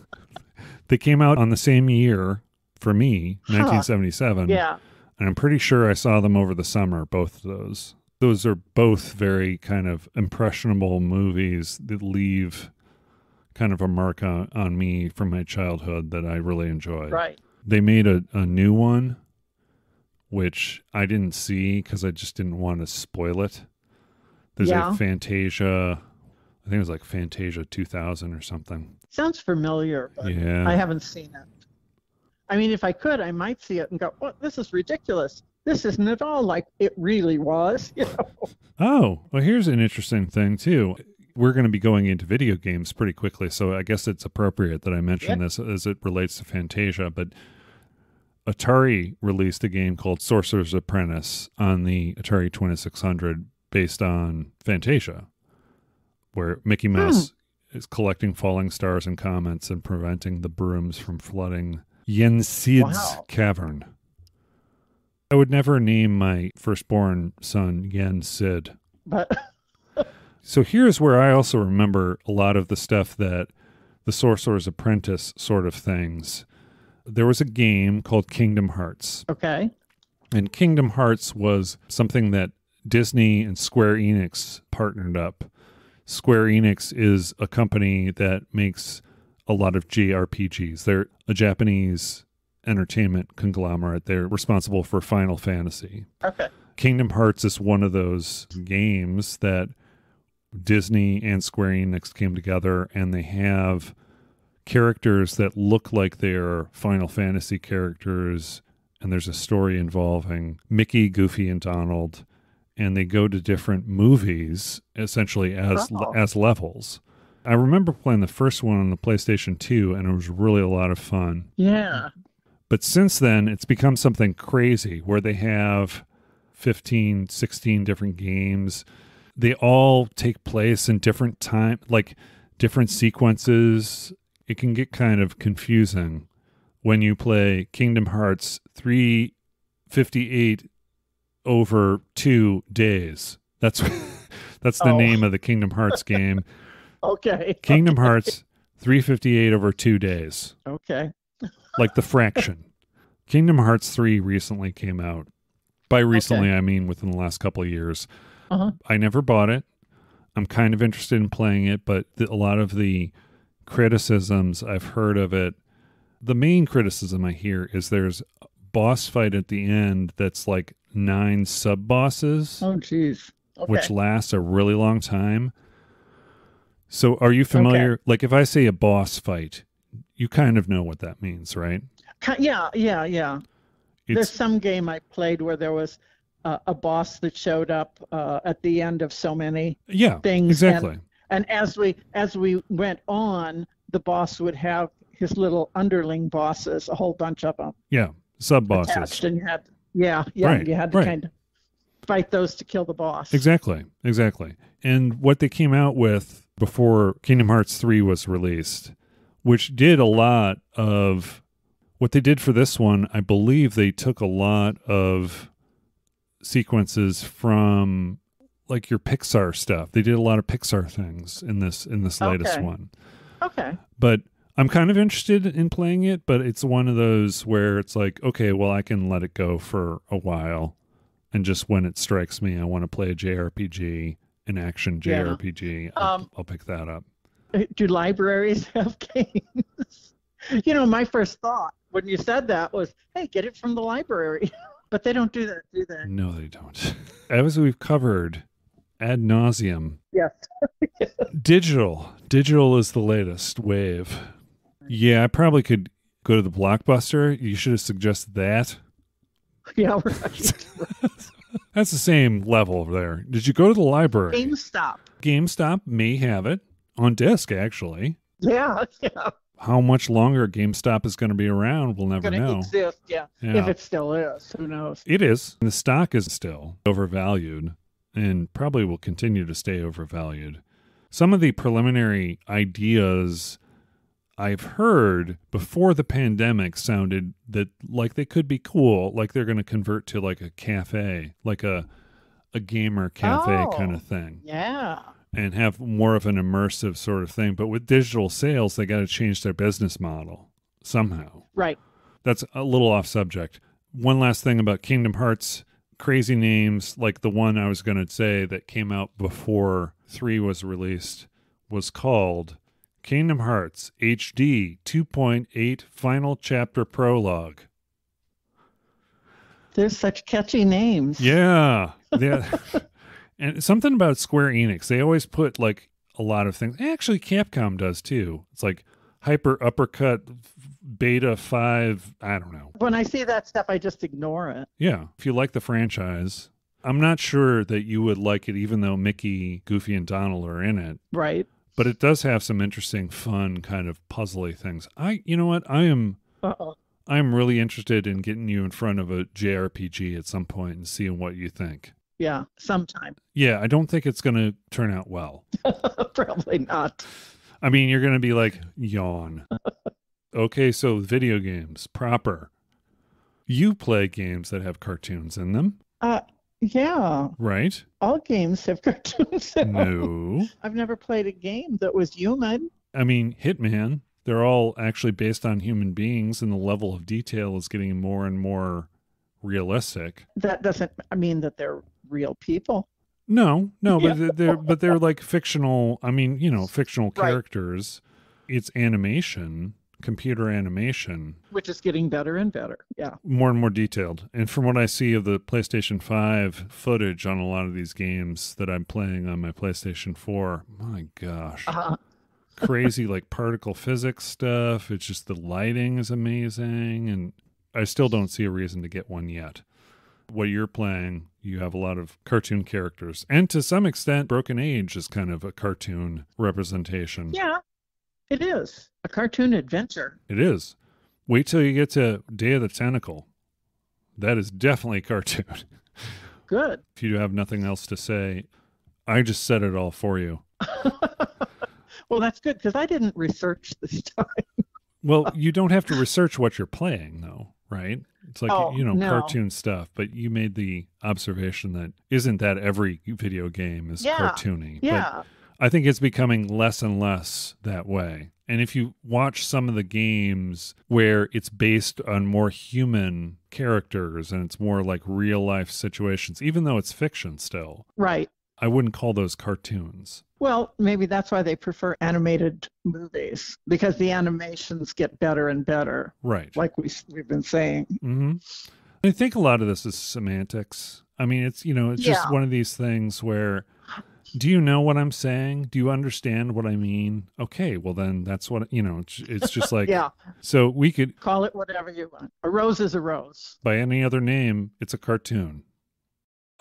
they came out on the same year for me, Huh. 1977. Yeah. And I'm pretty sure I saw them over the summer, both of those. Those are both very kind of impressionable movies that leave kind of a mark on, on me from my childhood that I really enjoyed Right. they made a, a new one which i didn't see because i just didn't want to spoil it there's Yeah. a fantasia i think it was like fantasia 2000 or something Sounds familiar, but yeah I haven't seen it. I mean, if I could, I might see it and go, "Well, this is ridiculous. This isn't at all like it really was." You know? oh well here's an interesting thing too we're going to be going into video games pretty quickly so i guess it's appropriate that i mention this as it relates to fantasia but atari released a game called sorcerer's apprentice on the atari 2600 based on fantasia where mickey hmm. mouse is collecting falling stars and comets and preventing the brooms from flooding yen sid's Wow. cavern i would never name my firstborn son yen sid But so here's where I also remember a lot of the stuff that the Sorcerer's Apprentice sort of things. There was a game called Kingdom Hearts, okay. and Kingdom Hearts was something that Disney and Square Enix partnered up. Square Enix is a company that makes a lot of JRPGs. They're a Japanese entertainment conglomerate. They're responsible for Final Fantasy. Okay. Kingdom Hearts is one of those games that Disney and Square Enix came together and they have characters that look like they're Final Fantasy characters and there's a story involving Mickey, Goofy and Donald and they go to different movies essentially as Oh. as levels I remember playing the first one on the PlayStation 2, and it was really a lot of fun. Yeah. But since then, it's become something crazy where they have 15, 16 different games. They all take place in different time, like different sequences. It can get kind of confusing when you play Kingdom Hearts 358 over 2 days. That's that's the Oh. name of the Kingdom Hearts game. Okay. Kingdom Hearts 358 over 2 days Okay. Like the fraction. Kingdom Hearts 3 recently came out. By recently, I mean within the last couple of years. Uh-huh. I never bought it. I'm kind of interested in playing it, but the, a lot of the criticisms I've heard of it, the main criticism I hear is there's a boss fight at the end that's like nine sub bosses, Oh, geez. Okay. which lasts a really long time. So, are you familiar? Like, if I say a boss fight, you kind of know what that means, right? Yeah, yeah, yeah. There's some game I played where there was uh, a boss that showed up uh, at the end of so many, yeah, things exactly. and as we as we went on, the boss would have his little underling bosses, a whole bunch of them Yeah, sub bosses. and you had yeah, yeah, Right, you had to right. kind of fight those to kill the boss. Exactly, exactly. And what they came out with before Kingdom Hearts 3 was released, which did a lot of what they did for this one, I believe they took a lot of sequences from like your Pixar stuff. They did a lot of Pixar things in this in this latest Okay. one. Okay. But I'm kind of interested in playing it, but it's one of those where it's like, okay, well, I can let it go for a while. And just when it strikes me, I want to play a JRPG, an action Yeah. JRPG, I'll, Um, I'll pick that up. Do libraries have games? you know, my first thought when you said that was, hey, get it from the library. but they don't do that, do they? No, they don't. As we've covered ad nauseum, Yes. digital. Digital is the latest wave. Yeah, I probably could go to the blockbuster. You should have suggested that. Yeah, right. That's the same level there. Did you go to the library? GameStop. GameStop may have it on disc, actually. Yeah, yeah. How much longer GameStop is going to be around, we'll never know. exist, yeah. If it still is, who knows? It is. The stock is still overvalued and probably will continue to stay overvalued. Some of the preliminary ideas I've heard before the pandemic sounded that like they could be cool, like they're going to convert to like a cafe, like a a gamer cafe Oh. kind of thing. Yeah. And have more of an immersive sort of thing. But with digital sales, they got to change their business model somehow. Right. That's a little off subject. One last thing about Kingdom Hearts crazy names, like the one I was going to say that came out before 3 was released, was called Kingdom Hearts HD 2.8 Final Chapter Prologue. There's such catchy names. Yeah. Yeah. And something about Square Enix, they always put like a lot of things. Actually, Capcom does too. It's like Hyper Uppercut Beta 5. I don't know. When I see that stuff, I just ignore it. Yeah. If you like the franchise, I'm not sure that you would like it, even though Mickey, Goofy, and Donald are in it. Right. But it does have some interesting, fun, kind of puzzly things. I, you know what? I am. Uh-oh. I'm really interested in getting you in front of a JRPG at some point and seeing what you think. Yeah, sometime. Yeah, I don't think it's going to turn out well. Probably not. I mean, you're going to be like, yawn. okay, so video games, proper. You play games that have cartoons in them, Uh, yeah, right? all games have cartoons. in them. No. I've never played a game that was human. I mean, Hitman, they're all actually based on human beings, and the level of detail is getting more and more realistic. That doesn't mean that they're real people. No, no, but Yeah. they're, but they're like fictional. I mean, you know, fictional Right. characters. It's animation, computer animation. Which is getting better and better. Yeah. more and more detailed. And from what I see of the PlayStation 5 footage on a lot of these games that I'm playing on my PlayStation 4, my gosh. Uh, Crazy like particle physics stuff. It's just the lighting is amazing and I still don't see a reason to get one yet. What you're playing, you have a lot of cartoon characters. And to some extent, Broken Age is kind of a cartoon representation. Yeah, it is a cartoon adventure. It is. Wait till you get to Day of the Tentacle. That is definitely cartoon. Good. if you have nothing else to say, I just said it all for you. well, that's good because I didn't research this time. Well, you don't have to research what you're playing, though, right? It's like, Oh, you know, no. cartoon stuff, but you made the observation that isn't that every video game is Yeah. cartoony. But Yeah. I think it's becoming less and less that way. And if you watch some of the games where it's based on more human characters and it's more like real life situations, even though it's fiction still, Right. I wouldn't call those cartoons. Well, maybe that's why they prefer animated movies because the animations get better and better, Right. like we we've been saying. hmm I think a lot of this is semantics. I mean, it's, you know, it's just one of these things where do you know what I'm saying? Do you understand what I mean? Okay, well then that's what, you know, it's, it's just like, yeah. so we could, Call it whatever you want. A rose is a rose. by any other name, it's a cartoon.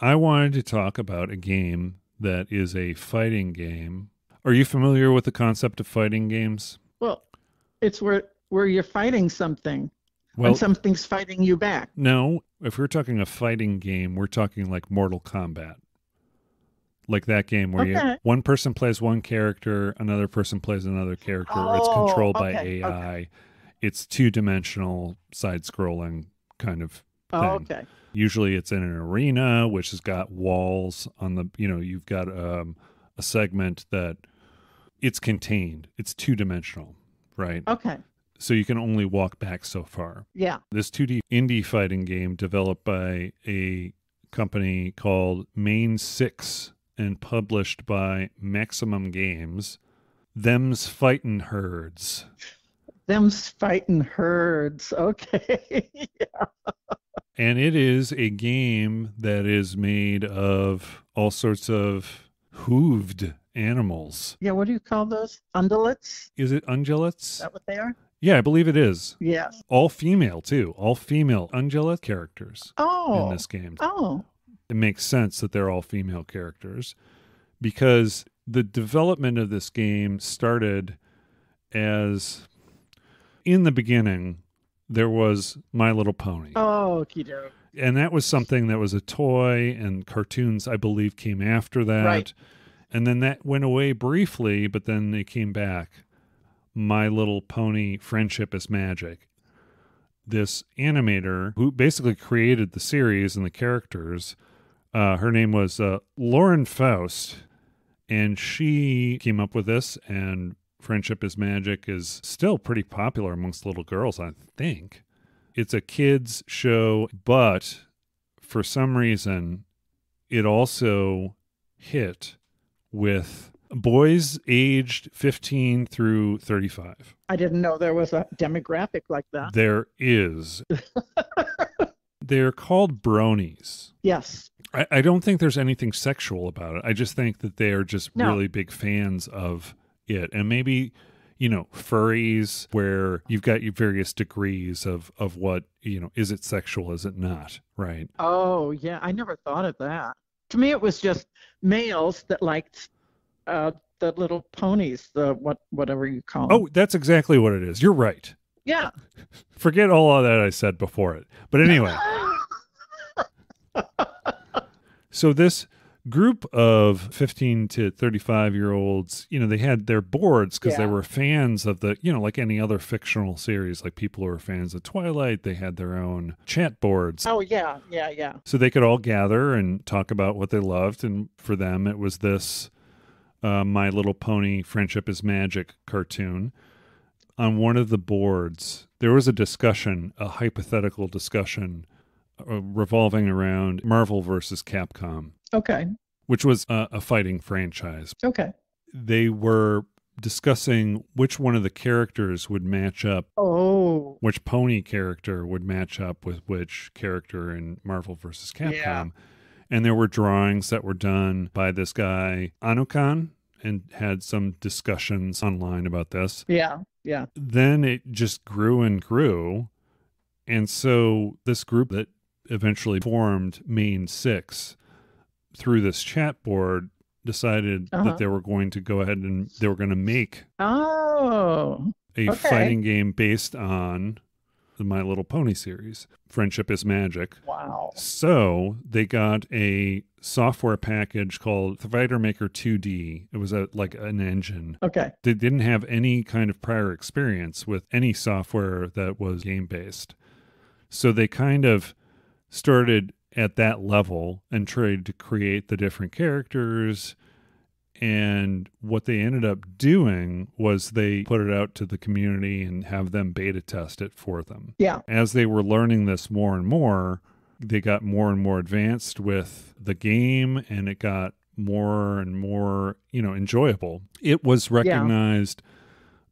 I wanted to talk about a game that is a fighting game. Are you familiar with the concept of fighting games? Well, it's where where you're fighting something Well, and something's fighting you back. no, if we're talking a fighting game, we're talking like Mortal Kombat. Like that game where you, one person plays one character, another person plays another character. it's Oh, controlled by okay, AI. It's two dimensional, side scrolling kind of Oh, thing. okay. Usually it's in an arena, which has got walls on the, you know, you've got um, a segment that it's contained. It's two dimensional, right? Okay. So you can only walk back so far. Yeah. This 2D indie fighting game developed by a company called Mane Six and published by Maximum Games. Them's Fightin' Herds. Them's fighting herds. Okay. And it is a game that is made of all sorts of hooved animals. yeah. What do you call those? Undulates? Is it Is ungulates? that what they are? Yeah, I believe it is. Yes. All female, too. All female ungulate characters Oh. in this game. Oh. it makes sense that they're all female characters because the development of this game started as in the beginning there was My Little Pony. Oh, kiddo. And that was something that was a toy and cartoons I believe came after that. Right. And then that went away briefly, but then they came back. My Little Pony Friendship is Magic. This animator who basically created the series and the characters, uh, her name was uh, Lauren Faust, and she came up with this. And Friendship is Magic is still pretty popular amongst little girls, I think. It's a kids' show, but for some reason, it also hit with boys aged 15 through 35. I didn't know there was a demographic like that. There is. They're called bronies. Yes. I, I don't think there's anything sexual about it. I just think that they are just No. really big fans of it. And maybe, you know, furries where you've got your various degrees of of what, you know, is it sexual, is it not? Right. Oh, yeah. I never thought of that. To me, it was just males that liked uh, the little ponies, the what, whatever you call them. Oh, that's exactly what it is. You're right. yeah. Forget all of that I said before it. But anyway, so this group of 15 to 35 year olds, you know, they had their boards because they were fans of the, you know, like any other fictional series, like people who are fans of Twilight, they had their own chat boards. Oh, yeah. Yeah. Yeah. So they could all gather and talk about what they loved. And for them, it was this uh, My Little Pony Friendship is Magic cartoon. On one of the boards, there was a discussion, a hypothetical discussion uh, revolving around Marvel versus Capcom, Okay. which was a, a fighting franchise. Okay. They were discussing which one of the characters would match up Oh. which pony character would match up with which character in Marvel versus Capcom. Yeah. And there were drawings that were done by this guy, Anukan, and had some discussions online about this. Yeah. Yeah. Then it just grew and grew. And so this group that eventually formed Mane Six through this chat board, decided Uh-huh. that they were going to go ahead and they were going to make Oh, a Okay. fighting game based on the My Little Pony series. Friendship is Magic. wow. So they got a software package called Fighter Maker 2D. It was a like an engine. Okay. They didn't have any kind of prior experience with any software that was game based. So they kind of started at that level and tried to create the different characters. And what they ended up doing was they put it out to the community and have them beta test it for them Yeah. as they were learning this more and more, they got more and more advanced with the game and it got more and more, you know, enjoyable. It was recognized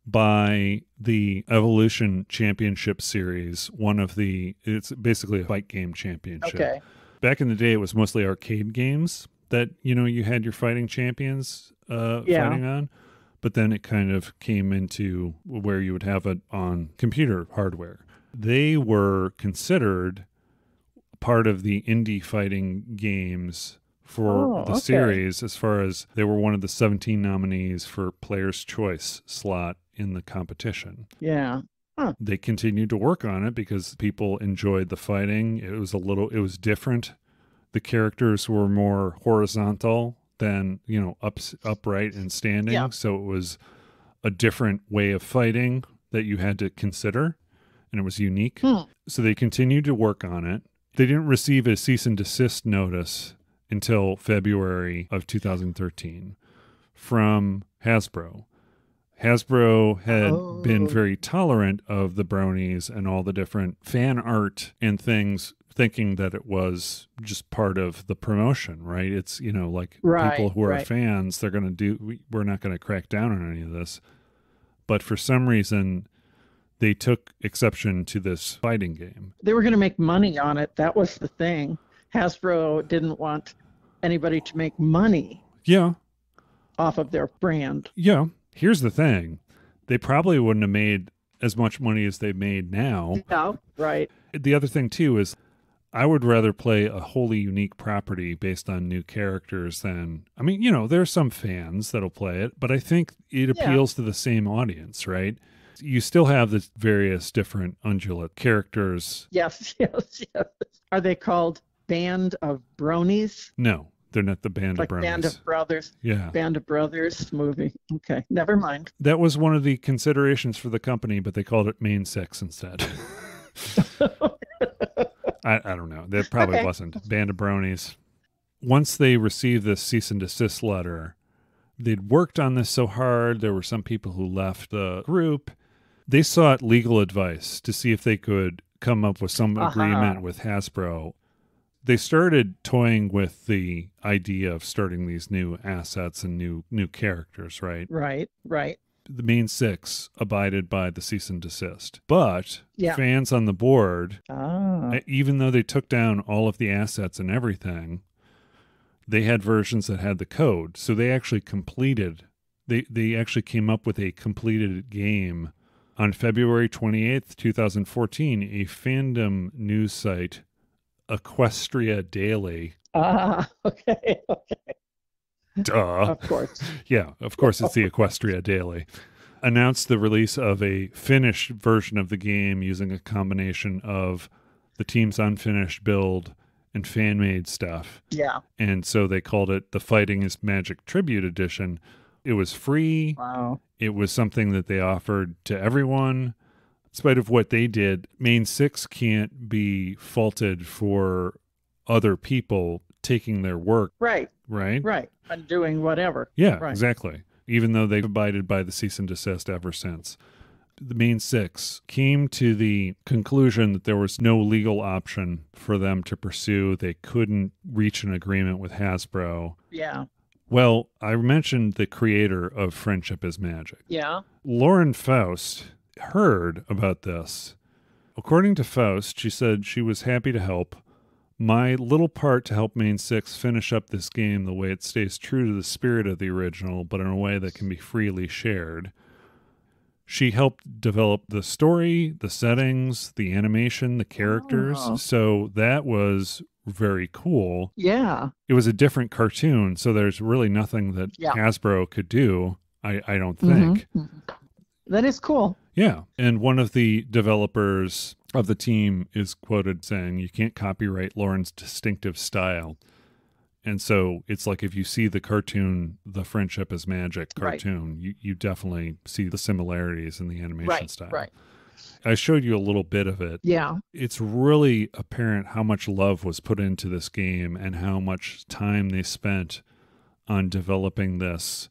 by the Evolution Championship Series, one of the it's basically a fight game championship. Okay. Back in the day it was mostly arcade games that, you know, you had your fighting champions uh Yeah. fighting on. But then it kind of came into where you would have it on computer hardware they were considered part of the indie fighting games for Oh, the okay. series as far as they were one of the 17 nominees for player's choice slot in the competition. Yeah. they continued to work on it because people enjoyed the fighting. It was a little it was different. The characters were more horizontal than you know up upright and standing. Yeah. so it was a different way of fighting that you had to consider and it was unique. Hmm. so they continued to work on it. They didn't receive a cease and desist notice until february of 2013 from hasbro Hasbro had been Oh. very tolerant of the bronies and all the different fan art and things, thinking that it was just part of the promotion, right? It's, you know, like Right, people who are right. fans, they're going to do, we, we're not going to crack down on any of this. But for some reason, they took exception to this fighting game. They were going to make money on it. That was the thing. Hasbro didn't want anybody to make money Yeah. off of their brand. Yeah. Here's the thing they probably wouldn't have made as much money as they've made now. Yeah. Right. the other thing too is I would rather play a wholly unique property based on new characters than I mean, you know, there's some fans that'll play it, but I think it Yeah. appeals to the same audience, right? You still have the various different undulate characters. Yes. Yes. Yes. Are they called Band of Bronies? No, they're not the band Like of Band of Brothers? yeah. Band of Brothers movie. Okay. Never mind. That was one of the considerations for the company, but they called it Mane Six instead. I, I don't know. That probably Okay. wasn't. Band of Bronies. Once they received this cease and desist letter, they'd worked on this so hard. There were some people who left the group. They sought legal advice to see if they could come up with some Uh-huh. agreement with Hasbro. They started toying with the idea of starting these new assets and new new characters, right? Right. Right. the mane six abided by the cease and desist. But Yeah. fans on the board, Ah. even though they took down all of the assets and everything, they had versions that had the code. So they actually completed they they actually came up with a completed game on February 28th, 2014, a fandom news site Equestria Daily. Ah. Okay. Okay. Duh. Of course. Yeah, of course, it's the Equestria Daily. Announced the release of a finished version of the game using a combination of the team's unfinished build and fan made stuff. Yeah. And so they called it the Fighting is Magic Tribute Edition. It was free, Wow. it was something that they offered to everyone. In spite of what they did, Mane Six can't be faulted for other people taking their work, Right. right? Right. And doing whatever. Yeah, Right. exactly. Even though they've abided by the cease and desist ever since. The mane six came to the conclusion that there was no legal option for them to pursue. They couldn't reach an agreement with Hasbro. Yeah. Well, I mentioned the creator of Friendship is Magic. Yeah. Lauren Faust heard about this. According to Faust, she said she was happy to help. My little part to help Mane Six finish up this game the way it stays true to the spirit of the original, but in a way that can be freely shared. she helped develop the story, the settings, the animation, the characters. Oh. So that was very cool. Yeah. It was a different cartoon, so there's really nothing that Yeah. Hasbro could do. I, I don't Mhm, think. mhm. That is cool. Yeah. And one of the developers of the team is quoted saying, You can't copyright Lauren's distinctive style. And so it's like if you see the cartoon, the Friendship is Magic Right. cartoon, you, you definitely see the similarities in the animation Right. style. Right. I showed you a little bit of it. Yeah. It's really apparent how much love was put into this game and how much time they spent on developing this.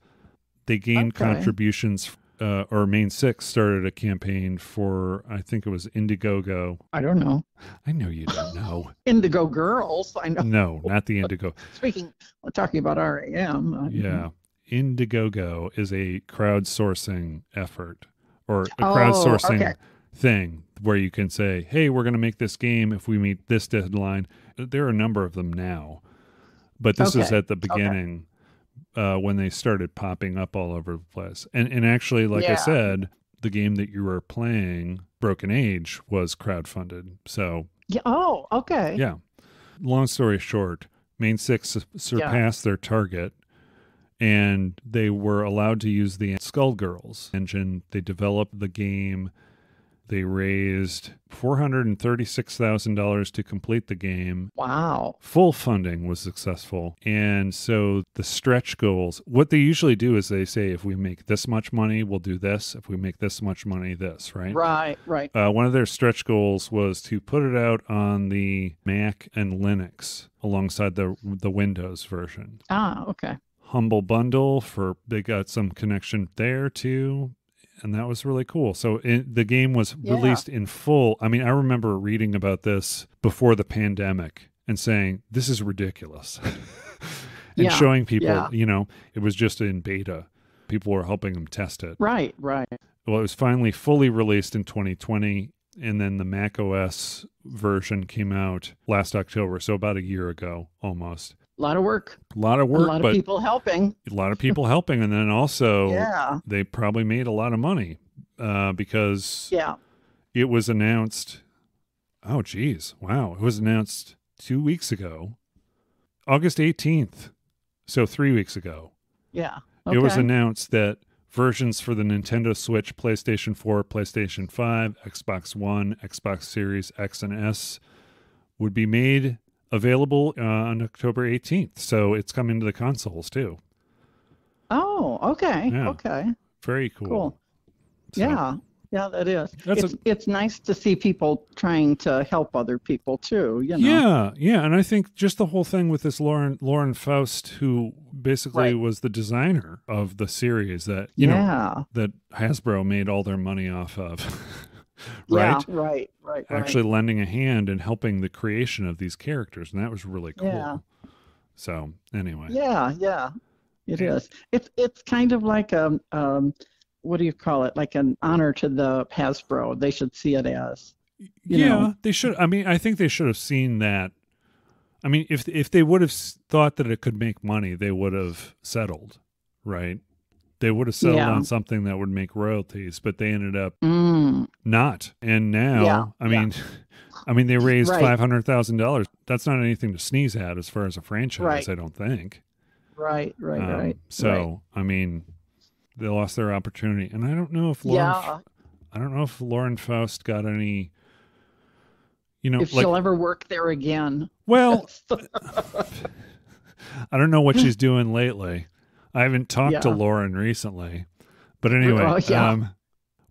They gained Okay. contributions, uh, or Mane Six started a campaign for, I think it was Indiegogo. I don't know. I know you don't know. Indigo Girls. I know. No, not the Indigo. Speaking, we're talking about RAM. Yeah. Indiegogo is a crowdsourcing effort or a Oh, crowdsourcing okay. thing where you can say, hey, we're going to make this game if we meet this deadline. There are a number of them now, but this is at the beginning uh, when they started popping up all over the place. And, and actually, like I said, the game that you were playing, Broken Age, was crowdfunded. So, Yeah. Oh, okay. yeah. Long story short, Mane Six su- surpassed their target and they were allowed to use the Skullgirls engine. They developed the game. They raised $436,000 to complete the game. Wow. Full funding was successful. And so the stretch goals, what they usually do is they say, if we make this much money, we'll do this. If we make this much money, this, right? Right. Right. Uh, one of their stretch goals was to put it out on the Mac and Linux alongside the the Windows version. Ah. Okay. Humble Bundle for they got some connection there too, and that was really cool. So it, the game was Yeah. released in full. I mean, I remember reading about this before the pandemic and saying this is ridiculous, and Yeah, showing people, yeah. you know, it was just in beta. People were helping them test it Right. Right. well, it was finally fully released in 2020, and then the Mac OS version came out last October, so about a year ago almost. A lot of work. A lot of work. a lot of people helping. a lot of people helping, and then also Yeah. they probably made a lot of money uh, because Yeah. it was announced. Oh, geez, wow! It was announced two weeks ago, August 18th, so three weeks ago. Yeah. It was announced that versions for the Nintendo Switch, PlayStation 4, PlayStation 5, Xbox One, Xbox Series X and S would be made available uh, on October 18th. So it's coming to the consoles too. Oh. Okay. Yeah. Okay. Very cool. Cool. So, Yeah. Yeah, that is. That's it's it's nice to see people trying to help other people too. You know. Yeah, yeah, and I think just the whole thing with this Lauren Lauren Faust, who basically Right. was the designer of the series that you know that Hasbro made all their money off of, right? Yeah. Right. Right. Right. actually lending a hand and helping the creation of these characters and that was really cool Yeah. so anyway Yeah. Yeah. It is. It's it's kind of like a um, what do you call it? Like an honor to the Hasbro. They should see it as. you yeah know. they should i mean i think they should have seen that i mean if if they would have thought that it could make money they would have settled right they would have settled Yeah. on something that would make royalties but they ended up Mm, not and now Yeah, i yeah. mean i mean they raised Right. $500000 that's not anything to sneeze at as far as a franchise Right. i don't think right. Right. Um, right. So I mean, they lost their opportunity, and I don't know if Lauren, Yeah. I don't know if Lauren Faust got any. You know, If like she'll ever work there again. well, I don't know what she's doing lately. I haven't talked to Lauren recently, but anyway, Oh, yeah. um,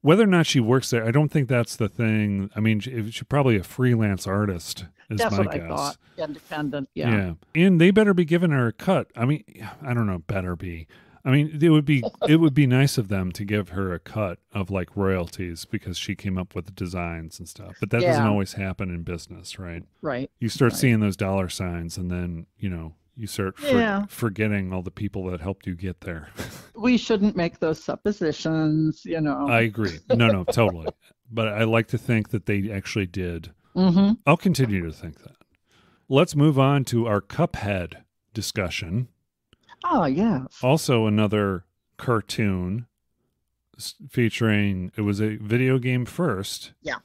whether or not she works there, I don't think that's the thing. I mean, she- she's probably a freelance artist. Is That's my what guess. I thought. Independent. Yeah. Yeah. And they better be giving her a cut. I mean, I don't know, better be. I mean, it would be it would be nice of them to give her a cut of like royalties because she came up with the designs and stuff. But that doesn't always happen in business, right? Right. You start Right. seeing those dollar signs and then, you know, you start for- Yeah. forgetting all the people that helped you get there. We shouldn't make those suppositions. You know. I agree. No, no, totally. But I like to think that they actually did. mm-hmm. I'll continue to think that. Let's move on to our Cuphead discussion. Oh yes. also another cartoon featuring it was a video game first. Yeah.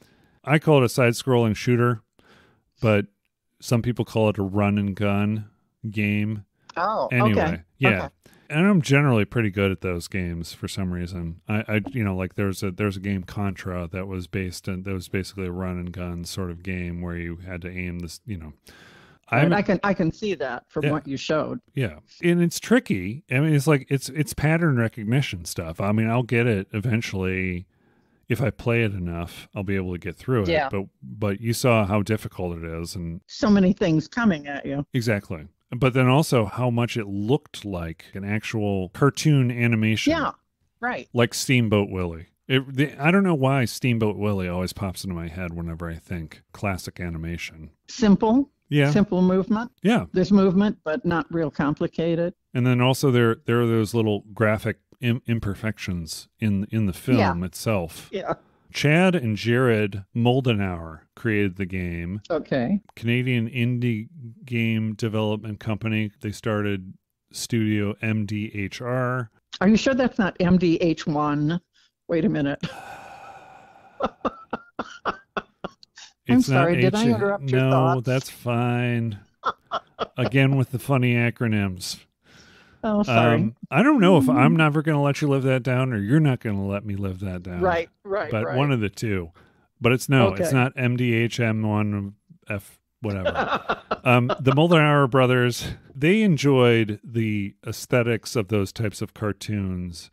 I call it a side-scrolling shooter, but some people call it a run and gun game. Oh, Anyway, okay. yeah. Okay. And I'm generally pretty good at those games for some reason. I, I you know, like there's a there's a game Contra that was based in that was basically a run and gun sort of game where you had to aim this, you know. I can I can see that from Yeah. what you showed. yeah, and it's tricky. I mean, it's like it's it's pattern recognition stuff. I mean, I'll get it eventually if I play it enough. I'll be able to get through it. Yeah. But but you saw how difficult it is, and So many things coming at you. exactly. But then also how much it looked like an actual cartoon animation. Yeah. Right. like Steamboat Willie. It, the, I don't know why Steamboat Willie always pops into my head whenever I think classic animation. Simple. Yeah, Simple movement. yeah. There's movement, but not real complicated. And then also there there are those little graphic Im- imperfections in in the film itself. Yeah. Chad and Jared Moldenhauer created the game. Okay. Canadian indie game development company. They started Studio MDHR. Are you sure that's not MDH1? Wait a minute. I'm sorry, did I interrupt your No, thoughts? that's fine. Again with the funny acronyms. Oh, sorry. Um, I don't know if I'm never going to let you live that down or you're not going to let me live that down. right. Right. But right. one of the two. But it's no, it's Okay. not MDHM1 F whatever. um, the Moldenhauer brothers, they enjoyed the aesthetics of those types of cartoons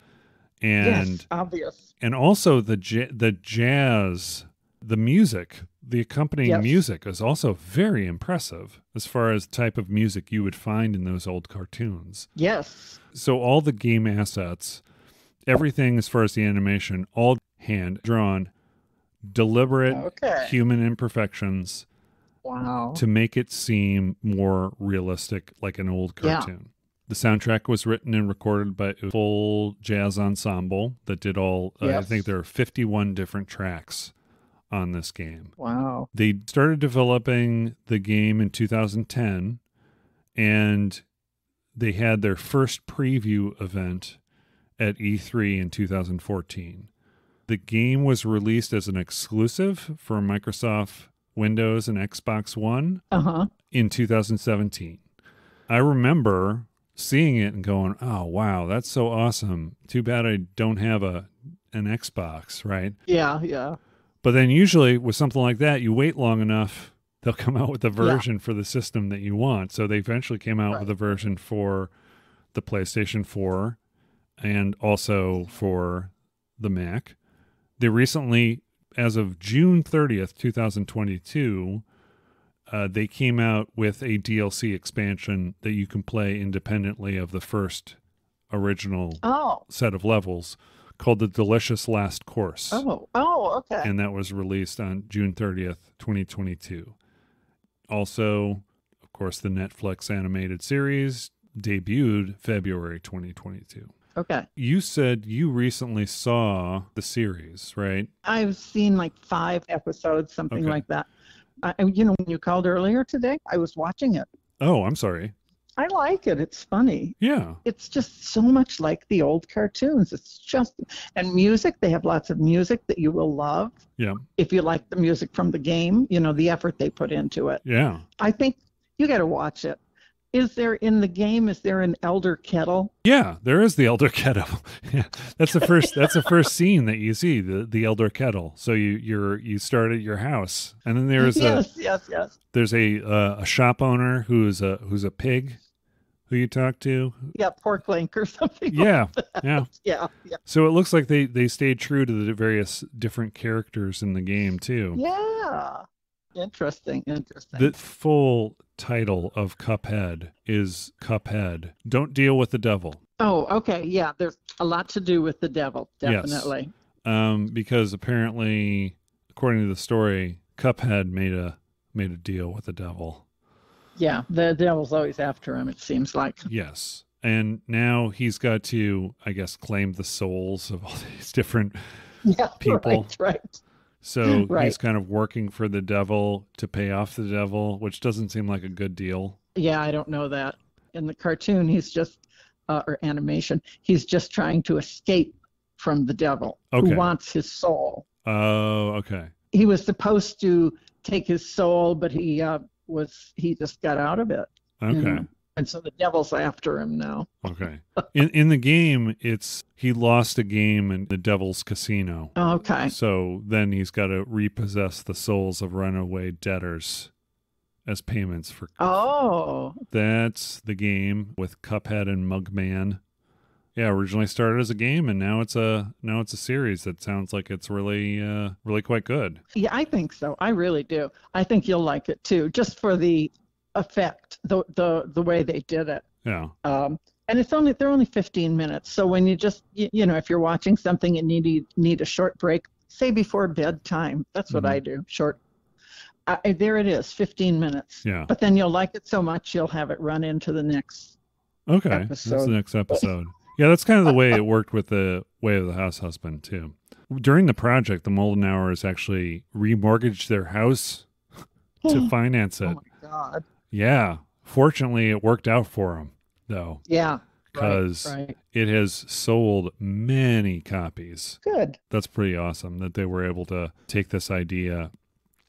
and yes, obvious. and also the ja- the jazz, the music, the accompanying Yes. music is also very impressive as far as type of music you would find in those old cartoons. Yes. So all the game assets, everything as far as the animation, all hand drawn, deliberate Okay. human imperfections Wow. to make it seem more realistic like an old Yeah. cartoon. The soundtrack was written and recorded by a full jazz ensemble that did all, uh, I think there are 51 different tracks on this game. Wow. They started developing the game in 2010 and they had their first preview event at E3 in 2014. The game was released as an exclusive for Microsoft Windows and Xbox One Uh huh. in 2017. I remember seeing it and going, "Oh wow, that's so awesome. Too bad I don't have a an Xbox, right?" Yeah. Yeah. But then usually with something like that, you wait long enough, they'll come out with a version for the system that you want. So they eventually came out with a version for the PlayStation 4 and also for the Mac. They recently, as of June 30th, 2022, uh, they came out with a DLC expansion that you can play independently of the first original Oh. set of levels called The Delicious Last Course Oh. Oh. Okay. and that was released on June 30th, 2022. Also, of course, the Netflix animated series debuted February 2022. okay. You said you recently saw the series, right? I've seen like five episodes, something Okay. like that. I, you know, when you called earlier today, I was watching it. Oh, I'm sorry. I like it. It's funny. Yeah. It's just so much like the old cartoons. It's just, and music, they have lots of music that you will love. Yeah. If you like the music from the game, you know, the effort they put into it. Yeah. I think you got to watch it. Is there in the game, is there an elder kettle? Yeah, there is the elder kettle. yeah. That's the first that's the first scene that you see, the the elder kettle. So you you're you start at your house and then there's a yes, yes, yes. there's a uh, a shop owner who's a who's a pig who you talk to. Yeah, pork link or something. Yeah, yeah. Yeah, yeah. So it looks like they they stayed true to the various different characters in the game too. Yeah. Interesting, interesting. The full title of Cuphead is Cuphead. Don't deal with the devil. oh, okay. Yeah, there's a lot to do with the devil, definitely. Yes. Um, because apparently, according to the story, Cuphead made a made a deal with the devil. Yeah, the devil's always after him, it seems like. Yes. And now he's got to, I guess, claim the souls of all these different Yeah, People. right, right. So he's kind of working for the devil to pay off the devil, which doesn't seem like a good deal. Yeah, I don't know that. In the cartoon, he's just, uh, or animation, he's just trying to escape from the devil Okay. who wants his soul. Oh, okay. He was supposed to take his soul, but he uh, was he just got out of it. you Okay. know. And so the devil's after him now. Okay. In in the game, it's he lost a game in the Devil's Casino. Okay. So then he's got to repossess the souls of runaway debtors as payments for. Oh, That's the game with Cuphead and Mugman. Yeah, originally started as a game, and now it's a now it's a series that sounds like it's really uh, really quite good. yeah, I think so. I really do. I think you'll like it too, just for the effect, the the the way they did it. Yeah. Um, and it's only they're only 15 minutes. So when you just you, you know if you're watching something and need need a short break, say before bedtime. That's what Mhm. I do. Short. Uh, there it is, 15 minutes. Yeah. But then you'll like it so much you'll have it run into the next. Okay. That's the next episode. Yeah, that's kind of the way it worked with the Way of the House Husband too. During the project, the Moldenhauers actually remortgaged their house to finance it. oh my God. Yeah. Fortunately, it worked out for them though, Yeah. because right, right. it has sold many copies. Good. That's pretty awesome that they were able to take this idea.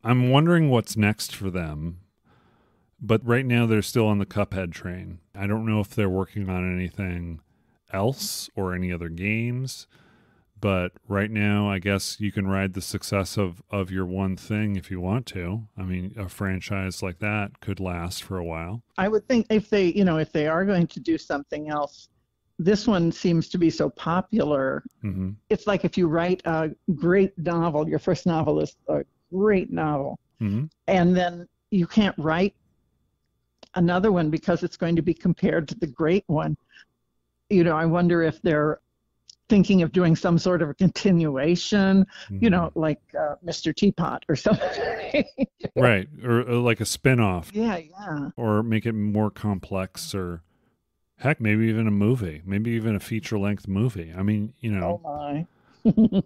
I'm wondering what's next for them. But right now they're still on the Cuphead train. I don't know if they're working on anything else or any other games. But right now, I guess you can ride the success of, of your one thing if you want to. I mean, a franchise like that could last for a while. I would think if they, you know, if they are going to do something else, this one seems to be so popular. hmm It's like if you write a great novel, your first novel is a great novel, hmm and then you can't write another one because it's going to be compared to the great one. You know, I wonder if they're thinking of doing some sort of a continuation, you know, like uh, Mr. Teapot or something. right. Or, or like a spin off. yeah, yeah. or make it more complex or heck maybe even a movie maybe even a feature length movie i mean you know Oh my.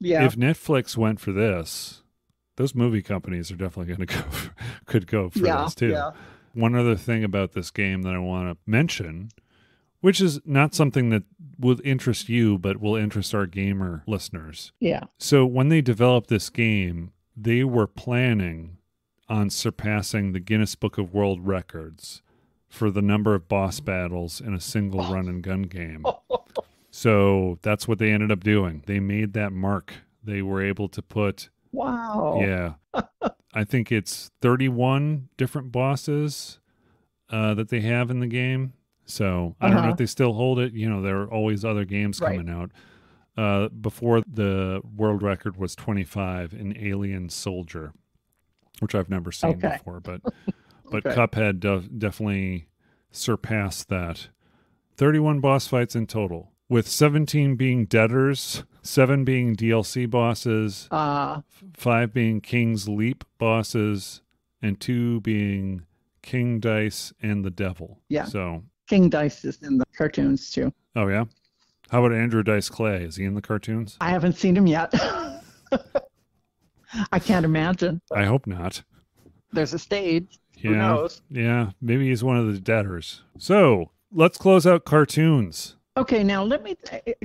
yeah. if netflix went for this those movie companies are definitely going to go for, could go for yeah. this too Yeah. one other thing about this game that i want to mention which is not something that would interest you but will interest our gamer listeners Yeah. so when they developed this game, they were planning on surpassing the Guinness Book of World Records for the number of boss battles in a single run and gun game. So that's what they ended up doing. They made that mark. They were able to put Wow. yeah. I think it's 31 different bosses uh, that they have in the game. So I don't know Uh-huh. if they still hold it. You know, there are always other games Right. coming out. Uh, before the world record was 25 in Alien Soldier, which I've never seen Okay. before, but but Okay. Cuphead de- definitely surpassed that. 31 boss fights in total, with 17 being debtors, 7 being DLC bosses, Uh, five being King's Leap bosses, and two being King Dice and the Devil. Yeah. So, King Dice is in the cartoons too. oh yeah. How about Andrew Dice Clay? Is he in the cartoons? I haven't seen him yet. I can't imagine. I hope not. There's a stage. Yeah. Who knows? Yeah. Maybe he's one of the debtors. So, let's close out cartoons. Okay, now let me.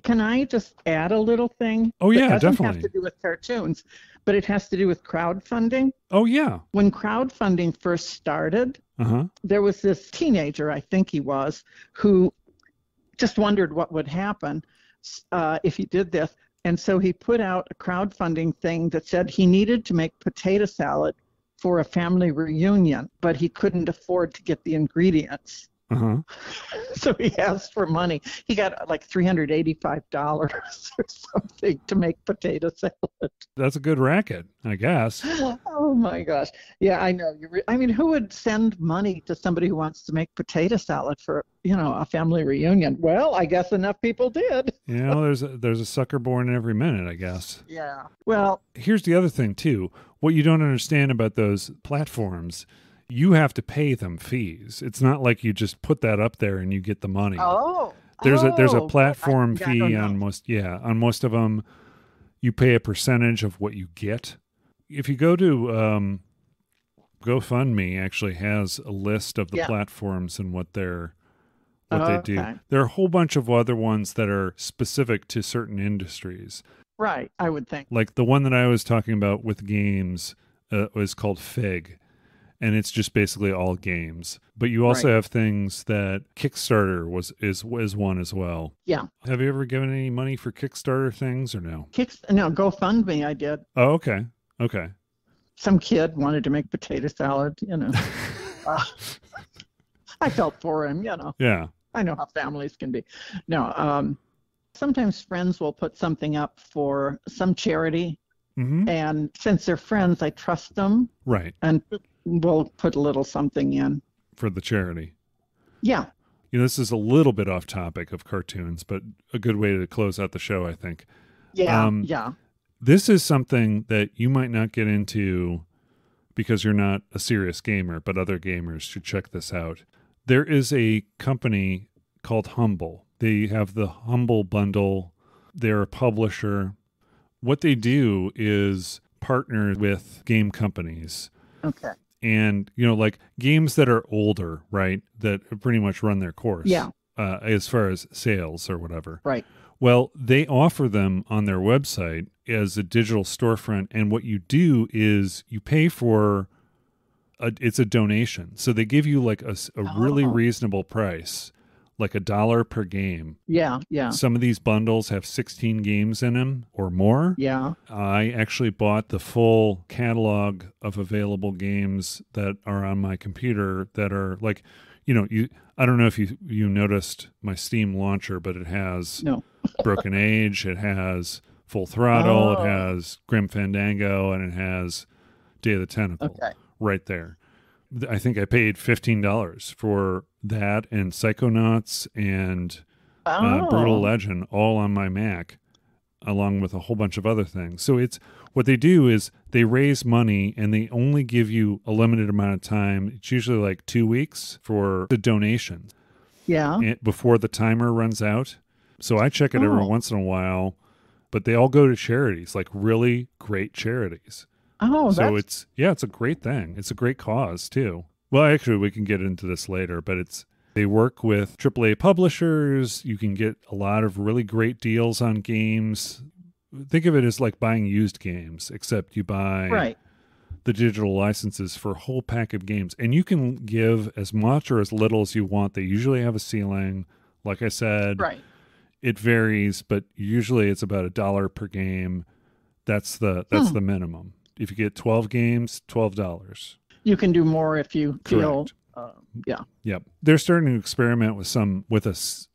Can I just add a little thing? Oh, yeah, It doesn't definitely. have to do with cartoons, but it has to do with crowdfunding. Oh, yeah. When crowdfunding first started, Uh huh. there was this teenager, I think he was, who just wondered what would happen uh, if he did this. And so he put out a crowdfunding thing that said he needed to make potato salad for a family reunion, but he couldn't afford to get the ingredients. Uh huh. So he asked for money. He got like $385 or something to make potato salad. That's a good racket, I guess. Oh my gosh. Yeah, I know. Re- I mean, who would send money to somebody who wants to make potato salad for, you know, a family reunion? Well, I guess enough people did. You know, there's a, there's a sucker born every minute, I guess. Yeah. Well, here's the other thing too what you don't understand about those platforms you have to pay them fees it's not like you just put that up there and you get the money oh. there's a there's a oh, platform I- fee on most yeah on most of them you pay a percentage of what you get if you go to um gofundme actually has a list of the Yeah. platforms and what they're what they do. Okay. There are a whole bunch of other ones that are specific to certain industries. Right, I would think. Like the one that I was talking about with games uh, was called Fig, and it's just basically all games. But you also Right. have things that Kickstarter was is is one as well. Yeah. Have you ever given any money for Kickstarter things or no? Kicks no, GoFundMe I did. Oh, okay, okay. Some kid wanted to make potato salad, you know. Uh, I felt for him, you know. Yeah, I know how families can be. No, um, sometimes friends will put something up for some charity, hmm and since they're friends, I trust them, right and we'll put a little something in. for the charity. Yeah, You know, this is a little bit off topic of cartoons, but a good way to close out the show, I think. yeah, Um, yeah. This is something that you might not get into because you're not a serious gamer, but other gamers should check this out. There is a company called Humble. They have the Humble bundle. They're a publisher. What they do is partner with game companies Okay. And you know like games that are older right that pretty much run their course Yeah. uh, as far as sales or whatever Right. well they offer them on their website as a digital storefront and what you do is you pay for a, it's a donation so they give you like a really Oh. reasonable price like a dollar per game Yeah. Yeah. some of these bundles have 16 games in them or more Yeah. I actually bought the full catalog of available games that are on my computer that are like, you know, you I don't know if you you noticed my Steam launcher, but it has No. Broken Age, it has Full Throttle, Oh. it has Grim Fandango, and it has Day of the Tentacle Okay. right there. I think I paid fifteen dollars for that and Psychonauts and uh, Oh. Brutal Legend all on my Mac, along with a whole bunch of other things. So it's what they do is they raise money and they only give you a limited amount of time. It's usually like two weeks for the donation Yeah. before the timer runs out. So I check it every Oh. once in a while, but they all go to charities, like really great charities. Oh, so it's yeah, it's a great thing. It's a great cause too. Well, actually, we can get into this later, but it's they work with AAA publishers. You can get a lot of really great deals on games. Think of it as like buying used games, except you buy right. the digital licenses for a whole pack of games, and you can give as much or as little as you want. They usually have a ceiling. Like I said, Right. it varies, but usually it's about a dollar per game. That's the that's Hmm. the minimum. If you get twelve games, twelve dollars. You can do more if you feel. Correct. Uh, yeah. Yep. They're starting to experiment with some with us.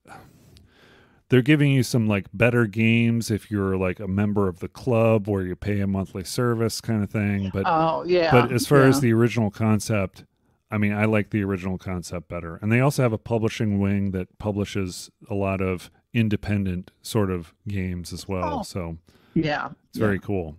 They're giving you some like better games if you're like a member of the club where you pay a monthly service kind of thing. But Oh, yeah. but as far yeah. as the original concept, I mean, I like the original concept better. And they also have a publishing wing that publishes a lot of independent sort of games as well. Oh. So yeah. it's yeah. very cool.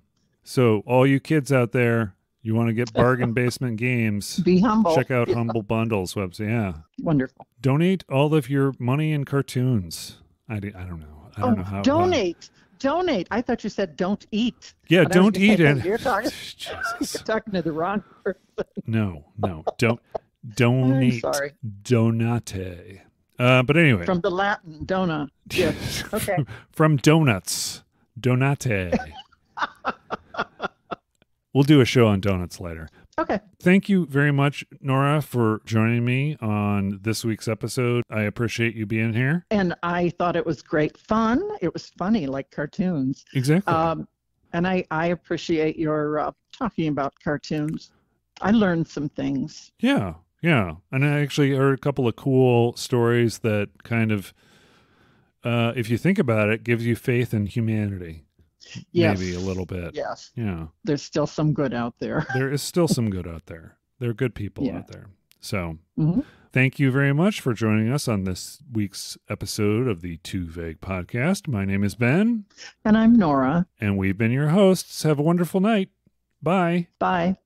So all you kids out there, you want to get bargain basement games, Be humble. check out Yeah. Humble Bundles website. Yeah. Wonderful. Donate all of your money in cartoons. I, I don't know. I don't Oh, know how. donate. Donate. I thought you said don't eat. Yeah, was don't eat it. You're talking, you're talking to the wrong person. No, no. Don't donate. sorry. Donate. Uh, but anyway, From the Latin, dona. Yes. Okay. from donuts. Donate. we'll do a show on donuts later. Okay. Thank you very much, Norah, for joining me on this week's episode. I appreciate you being here. And I thought it was great fun. It was funny, like cartoons. Exactly. Um, and I, I appreciate your uh, talking about cartoons. I learned some things. Yeah, yeah. And I actually heard a couple of cool stories that kind of, uh, if you think about it, gives you faith in humanity. Yes. Maybe a little bit. Yes. Yeah. There's still some good out there. There is still some good out there. There are good people Yeah. out there. So Mhm. thank you very much for joining us on this week's episode of the Two Vague podcast. My name is Ben, And I'm Norah. and we've been your hosts. Have a wonderful night. Bye. Bye.